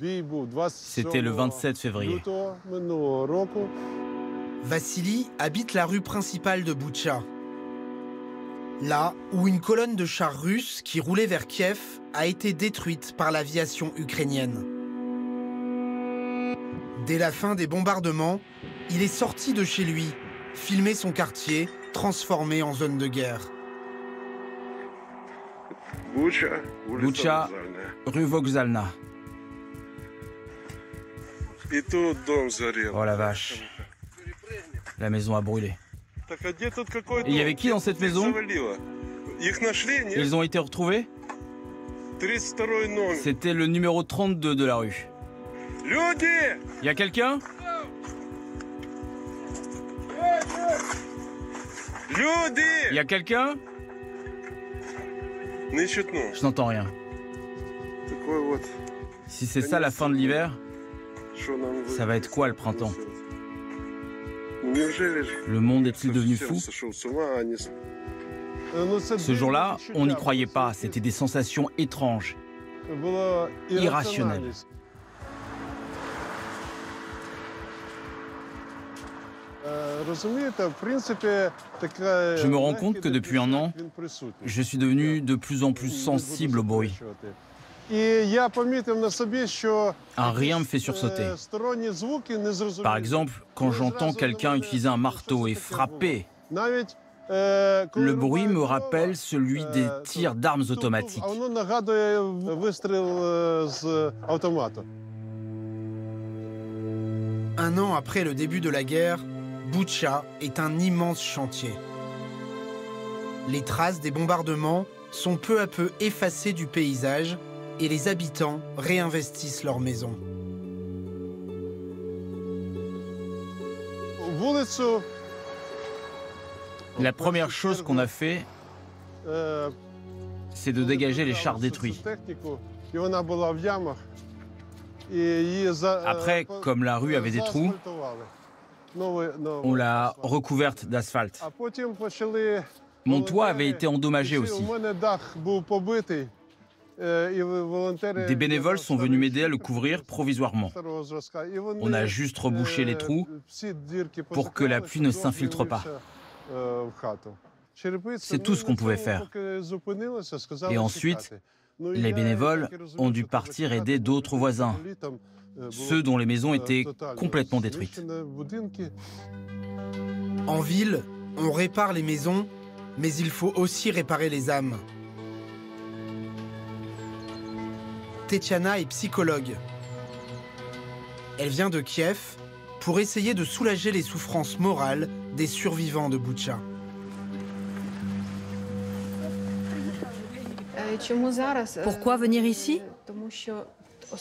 C'était le 27 février. Vassili habite la rue principale de Boutcha. Là où une colonne de chars russes qui roulait vers Kiev a été détruite par l'aviation ukrainienne. Dès la fin des bombardements, il est sorti de chez lui, filmer son quartier, transformé en zone de guerre. Boucha, rue Vokzalna. Oh la vache. La maison a brûlé. Et il y avait qui dans cette maison? Ils ont été retrouvés? C'était le numéro 32 de la rue. Il y a quelqu'un? Il y a quelqu'un? Je n'entends rien. Si c'est ça la fin de l'hiver, ça va être quoi le printemps? Le monde est-il devenu fou Ce jour-là, on n'y croyait pas. C'était des sensations étranges, irrationnelles. Je me rends compte que depuis un an, je suis devenu de plus en plus sensible au bruit. Un rien me fait sursauter. Par exemple, quand j'entends quelqu'un utiliser un marteau et frapper, le bruit me rappelle celui des tirs d'armes automatiques. Un an après le début de la guerre, Boucha est un immense chantier. Les traces des bombardements sont peu à peu effacées du paysage et les habitants réinvestissent leurs maisons. La première chose qu'on a fait, c'est de dégager les chars détruits. Après, comme la rue avait des trous, on l'a recouverte d'asphalte. Mon toit avait été endommagé aussi. Des bénévoles sont venus m'aider à le couvrir provisoirement. On a juste rebouché les trous pour que la pluie ne s'infiltre pas. C'est tout ce qu'on pouvait faire. Et ensuite, les bénévoles ont dû partir aider d'autres voisins, ceux dont les maisons étaient complètement détruites. En ville, on répare les maisons, mais il faut aussi réparer les âmes. Tetiana est psychologue. Elle vient de Kiev pour essayer de soulager les souffrances morales des survivants de Boucha. Pourquoi venir ici?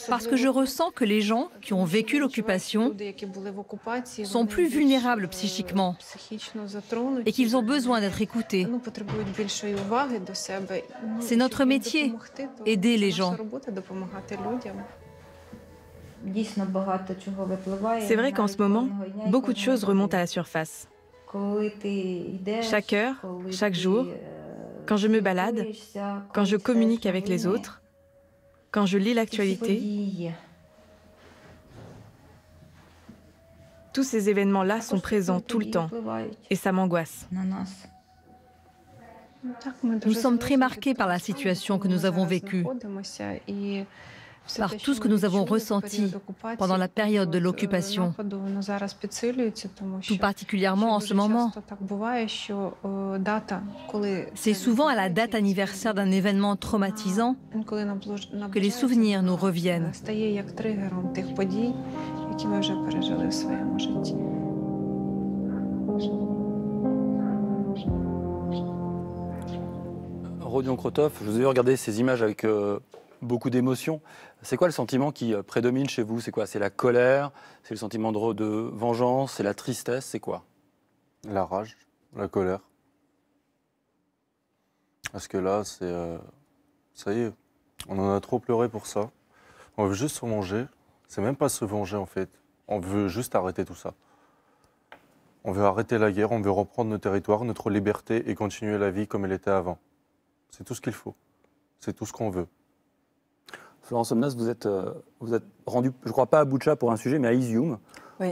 Parce que je ressens que les gens qui ont vécu l'occupation sont plus vulnérables psychiquement et qu'ils ont besoin d'être écoutés. C'est notre métier, aider les gens. C'est vrai qu'en ce moment, beaucoup de choses remontent à la surface. Chaque heure, chaque jour, quand je me balade, quand je communique avec les autres, quand je lis l'actualité, tous ces événements-là sont présents tout le temps. Et ça m'angoisse. Nous sommes très marqués par la situation que nous avons vécue par tout ce que nous avons ressenti pendant la période de l'occupation, tout particulièrement en ce moment. C'est souvent à la date anniversaire d'un événement traumatisant que les souvenirs nous reviennent. Rodion Krotov, je vous ai regardé ces images avec euh, beaucoup d'émotions. C'est quoi le sentiment qui euh, prédomine chez vous? C'est quoi? C'est la colère? C'est le sentiment de, de vengeance? C'est la tristesse? C'est quoi? La rage, la colère. Parce que là, c'est. euh, ça y est, on en a trop pleuré pour ça. On veut juste se venger. C'est même pas se venger en fait. On veut juste arrêter tout ça. On veut arrêter la guerre, on veut reprendre nos territoires, notre liberté et continuer la vie comme elle était avant. C'est tout ce qu'il faut. C'est tout ce qu'on veut. Florence Somnas, vous êtes, euh, vous êtes rendu, je crois pas à Boucha pour un sujet, mais à Izium,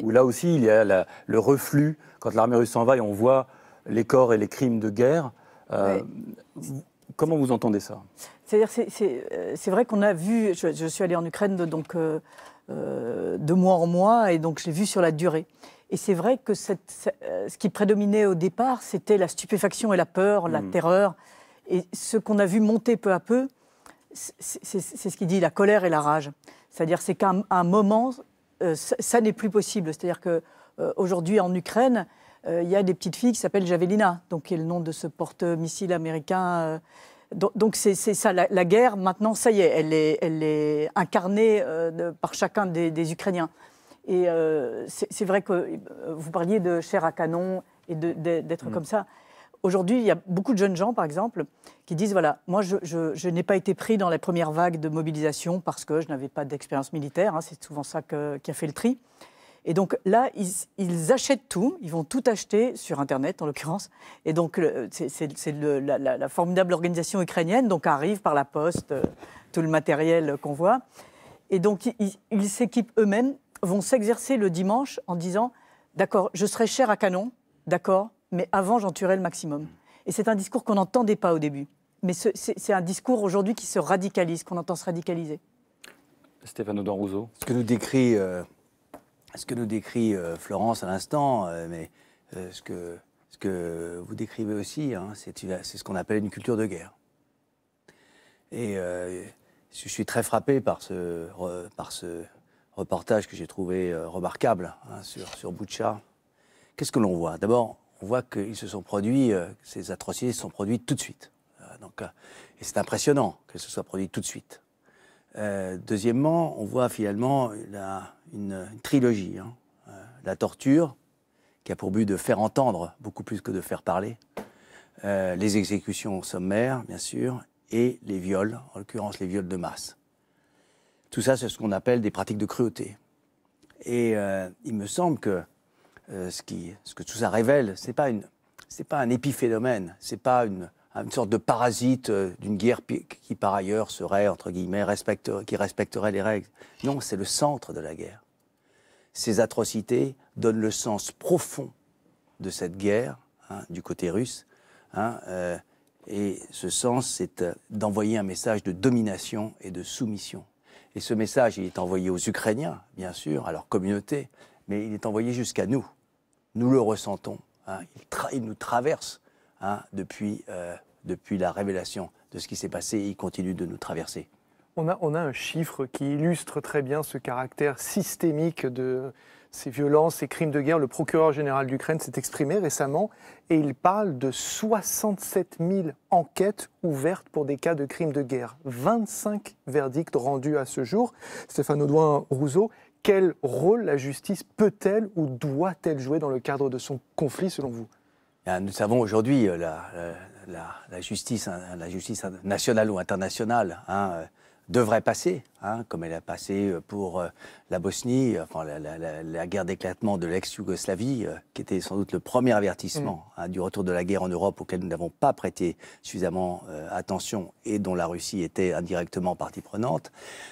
où là aussi il y a la- le reflux, quand l'armée russe s'en va et on voit les corps et les crimes de guerre. Euh, Comment vous entendez ça? C'est-à-dire, c'est- c'est euh, c'est vrai qu'on a vu, je, je suis allée en Ukraine de, donc, euh, de mois en mois, et donc je l'ai vu sur la durée. Et c'est vrai que cette- ce ce qui prédominait au départ, c'était la stupéfaction et la peur, la Mm. terreur. Et ce qu'on a vu monter peu à peu, c'est ce qu'il dit, la colère et la rage. C'est-à-dire, c'est qu'à un, moment, euh, ça, ça n'est plus possible. C'est-à-dire que euh, aujourd'hui en Ukraine, euh, il y a des petites filles qui s'appellent Javelina, donc qui est le nom de ce porte-missile américain. donc- c'est ça, la, la guerre maintenant, ça y est, elle est, elle est incarnée de- par chacun des, des Ukrainiens. Et c'est vrai que vous parliez de chair à canon et d'être comme ça. Aujourd'hui, il y a beaucoup de jeunes gens, par exemple, qui disent voilà, moi, je, n'ai pas été pris dans les premières vagues de mobilisation parce que je n'avais pas d'expérience militaire. hein, c'est souvent ça qui a fait le tri. Et donc là, ils, achètent tout, ils vont tout acheter sur Internet en l'occurrence. Et donc c'est la, la- la formidable organisation ukrainienne, donc arrive par la poste euh, tout le matériel qu'on voit. Et donc ils s'équipent eux-mêmes, vont s'exercer le dimanche en disant d'accord, je serai cher à canon, d'accord, mais avant, j'en tuerai le maximum. Et c'est un discours qu'on n'entendait pas au début. Mais c'est un discours aujourd'hui qui se radicalise, qu'on entend se radicaliser. Stéphane Audin Rousseau. Ce que nous décrit, euh, ce que nous décrit euh, Florence à l'instant, euh, mais ce, que, ce que vous décrivez aussi, hein, c'est ce qu'on appelle une culture de guerre. Et je suis très frappé par ce, par ce reportage que j'ai trouvé remarquable hein, sur, sur Boucha. Qu'est-ce que l'on voit? D'abord, on voit qu'ils se sont produits, ces atrocités se sont produites tout de suite. donc, et c'est impressionnant que ce soit produit tout de suite. Euh, deuxièmement, on voit finalement une, trilogie. Hein. Euh, la torture, qui a pour but de faire entendre beaucoup plus que de faire parler. Euh, les exécutions sommaires, bien sûr, et les viols, en l'occurrence les viols de masse. Tout ça, c'est ce qu'on appelle des pratiques de cruauté. Et il me semble que ce, qui, ce, que tout ça révèle, ce n'est pas, pas, un épiphénomène, ce n'est pas une, sorte de parasite euh, d'une guerre qui, par ailleurs, serait, entre guillemets, qui respecterait les règles. Non, c'est le centre de la guerre. Ces atrocités donnent le sens profond de cette guerre hein, du côté russe. Hein, euh, et ce sens, c'est euh, d'envoyer un message de domination et de soumission. Et ce message, il est envoyé aux Ukrainiens, bien sûr, à leur communauté, mais il est envoyé jusqu'à nous. Nous le ressentons. Hein. il, nous traverse depuis, depuis la révélation de ce qui s'est passé et il continue de nous traverser. On a, on a un chiffre qui illustre très bien ce caractère systémique de ces violences, ces crimes de guerre. Le procureur général d'Ukraine s'est exprimé récemment et il parle de 67 000 enquêtes ouvertes pour des cas de crimes de guerre. 25 verdicts rendus à ce jour. Stéphane Audouin-Rousseau, quel rôle la justice peut-elle ou doit-elle jouer dans le cadre de son conflit selon vous? Nous savons aujourd'hui, euh, la, la, justice, hein, la justice nationale ou internationale hein, euh, devrait passer, hein, comme elle a passé euh, pour euh, la Bosnie, enfin, la, guerre d'éclatement de l'ex-Yougoslavie, qui était sans doute le premier avertissement mm. du retour de la guerre en Europe auquel nous n'avons pas prêté suffisamment attention et dont la Russie était indirectement partie prenante.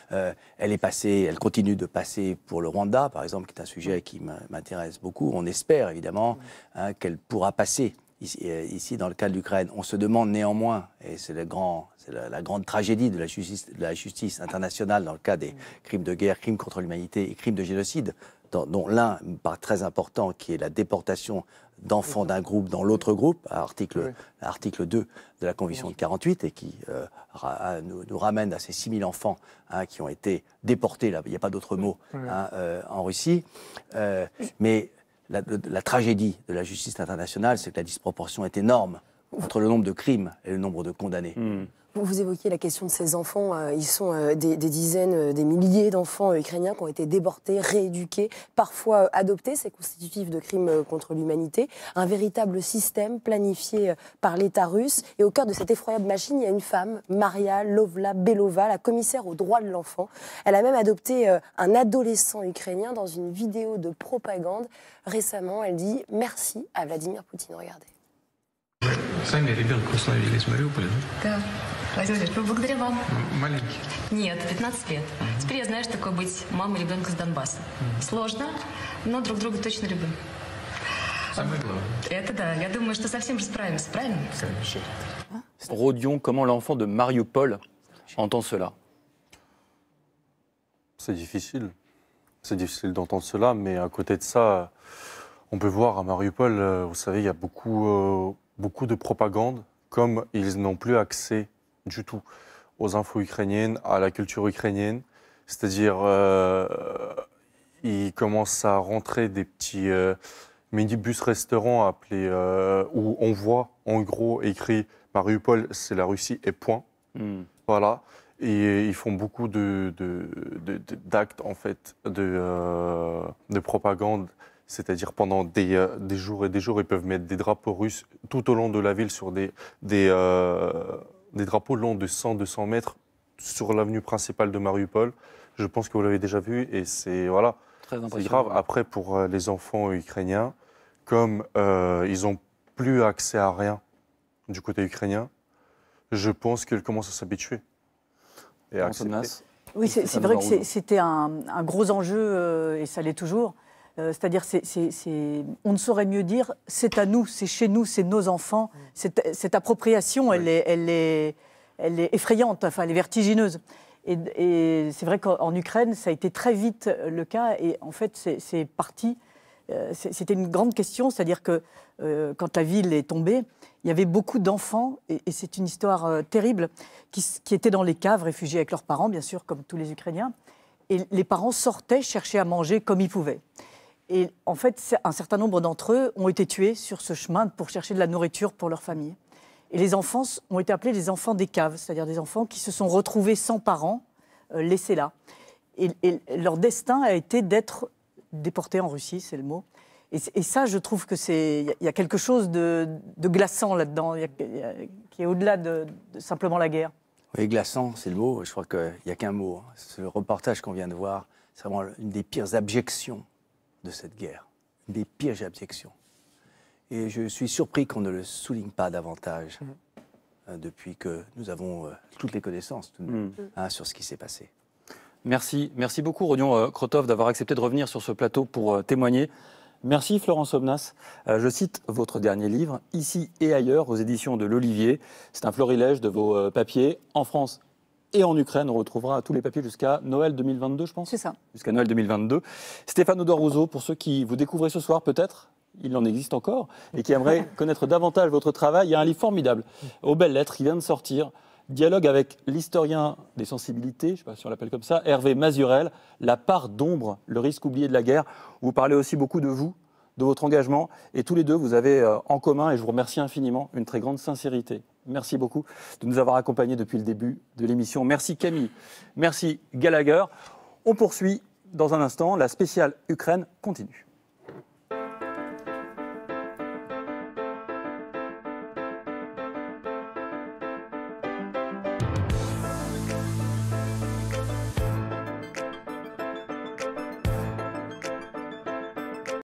elle est passée, elle continue de passer pour le Rwanda, par exemple, qui est un sujet qui m'intéresse beaucoup. On espère évidemment mm. qu'elle pourra passer euh, ici, dans le cas de l'Ukraine. On se demande néanmoins, et c'est la, la, grande tragédie de la, justice, de la, justice, internationale dans le cas des crimes de guerre, crimes contre l'humanité et crimes de génocide, dont, l'un me très important, qui est la déportation d'enfants d'un groupe dans l'autre groupe, article, article 2 de la Convention de 48, et qui euh, nous, ramène à ces 6000 enfants hein, qui ont été déportés, là, il n'y a pas d'autre mot, hein, euh, en Russie. mais la, tragédie de la justice internationale, c'est que la disproportion est énorme entre le nombre de crimes et le nombre de condamnés. Hmm. Vous évoquiez la question de ces enfants. Euh, ils sont euh, des, dizaines, euh, des milliers d'enfants ukrainiens qui ont été déportés, rééduqués, parfois adoptés. C'est constitutif de crimes contre l'humanité. Un véritable système planifié par l'État russe. Et au cœur de cette effroyable machine, il y a une femme, Maria Lovla Belova, la commissaire aux droits de l'enfant. Elle a même adopté un adolescent ukrainien dans une vidéo de propagande. Récemment, elle dit merci à Vladimir Poutine. Regardez. Сами ребенка установили из Мариуполя, да? Владимир благодаря вам. Маленький? Нет, 15 лет. Mm. Теперь я знаю, что такое быть мамой ребенка с Донбасса. Mm. Сложно, но друг друга точно любим. Самое главное. Это да. Я думаю, что совсем же справимся, правильно? Конечно. Rodion, comment l'enfant de Mariupol entend cela C'est difficile. C'est difficile d'entendre cela, mais à côté de ça, on peut voir à Mariupol, euh, vous savez, il y a beaucoup, euh, beaucoup de propagande, comme ils n'ont plus accès du tout aux infos ukrainiennes, à la culture ukrainienne. C'est-à-dire, euh, ils commencent à rentrer des petits euh, minibus restaurants appelés, euh, où on voit en gros écrit Mariupol, c'est la Russie et point. Hmm. Voilà. Et ils font beaucoup d'actes, de, de, en fait, de, de propagande c'est-à-dire pendant des, des, jours et des jours, ils peuvent mettre des drapeaux russes tout au long de la ville sur des, des, des drapeaux longs de 100-200 mètres sur l'avenue principale de Mariupol. Je pense que vous l'avez déjà vu et c'est voilà, grave. Après, pour euh, les enfants ukrainiens, comme euh, ils n'ont plus accès à rien du côté ukrainien, je pense qu'ils commencent à s'habituer. Oui, c'est vrai que c'était un, gros enjeu, euh, et ça l'est toujours, Euh, c'est-à-dire, on ne saurait mieux dire, c'est à nous, c'est chez nous, c'est nos enfants. Cette, appropriation, elle, est, elle, est, elle est effrayante, enfin, elle est vertigineuse. Et, c'est vrai qu'en Ukraine, ça a été très vite le cas. Et en fait, c'est parti. Euh, c'était une grande question, c'est-à-dire que euh, quand la ville est tombée, il y avait beaucoup d'enfants, et, c'est une histoire terrible, qui, qui, étaient dans les caves, réfugiés avec leurs parents, bien sûr, comme tous les Ukrainiens. Et les parents sortaient chercher à manger comme ils pouvaient. Et en fait, un certain nombre d'entre eux ont été tués sur ce chemin pour chercher de la nourriture pour leur famille. Et les enfants ont été appelés les enfants des caves, c'est-à-dire des enfants qui se sont retrouvés sans parents, euh, laissés là. Et, leur destin a été d'être déportés en Russie, c'est le mot. Et, ça, je trouve que c'est, il y, a quelque chose de, glaçant là-dedans, qui est au-delà de, simplement la guerre. Oui, glaçant, c'est le mot. Je crois qu'il n'y a qu'un mot. Hein. Ce reportage qu'on vient de voir, c'est vraiment une des pires abjections de cette guerre, une des pires abjections. Et je suis surpris qu'on ne le souligne pas davantage mm. euh, depuis que nous avons euh, toutes les connaissances mm. hein, sur ce qui s'est passé. Merci, merci beaucoup Rodion euh, Krotov d'avoir accepté de revenir sur ce plateau pour témoigner. Merci Florence Omnas. je cite votre dernier livre, Ici et ailleurs, aux éditions de l'Olivier. C'est un florilège de vos papiers en France et en Ukraine. On retrouvera tous les papiers jusqu'à Noël 2022, je pense. C'est ça. Jusqu'à Noël 2022. Stéphane Odor pour ceux qui vous découvrez ce soir, peut-être, il en existe encore, et qui aimeraient connaître davantage votre travail, il y a un livre formidable, aux belles lettres, qui vient de sortir. Dialogue avec l'historien des sensibilités, je ne sais pas si on l'appelle comme ça, Hervé Mazurel, La part d'ombre, le risque oublié de la guerre. Vous parlez aussi beaucoup de vous, de votre engagement, et tous les deux, vous avez euh, en commun, et je vous remercie infiniment, une très grande sincérité. Merci beaucoup de nous avoir accompagnés depuis le début de l'émission. Merci Camille, merci Gallagher. On poursuit dans un instant, la spéciale Ukraine continue.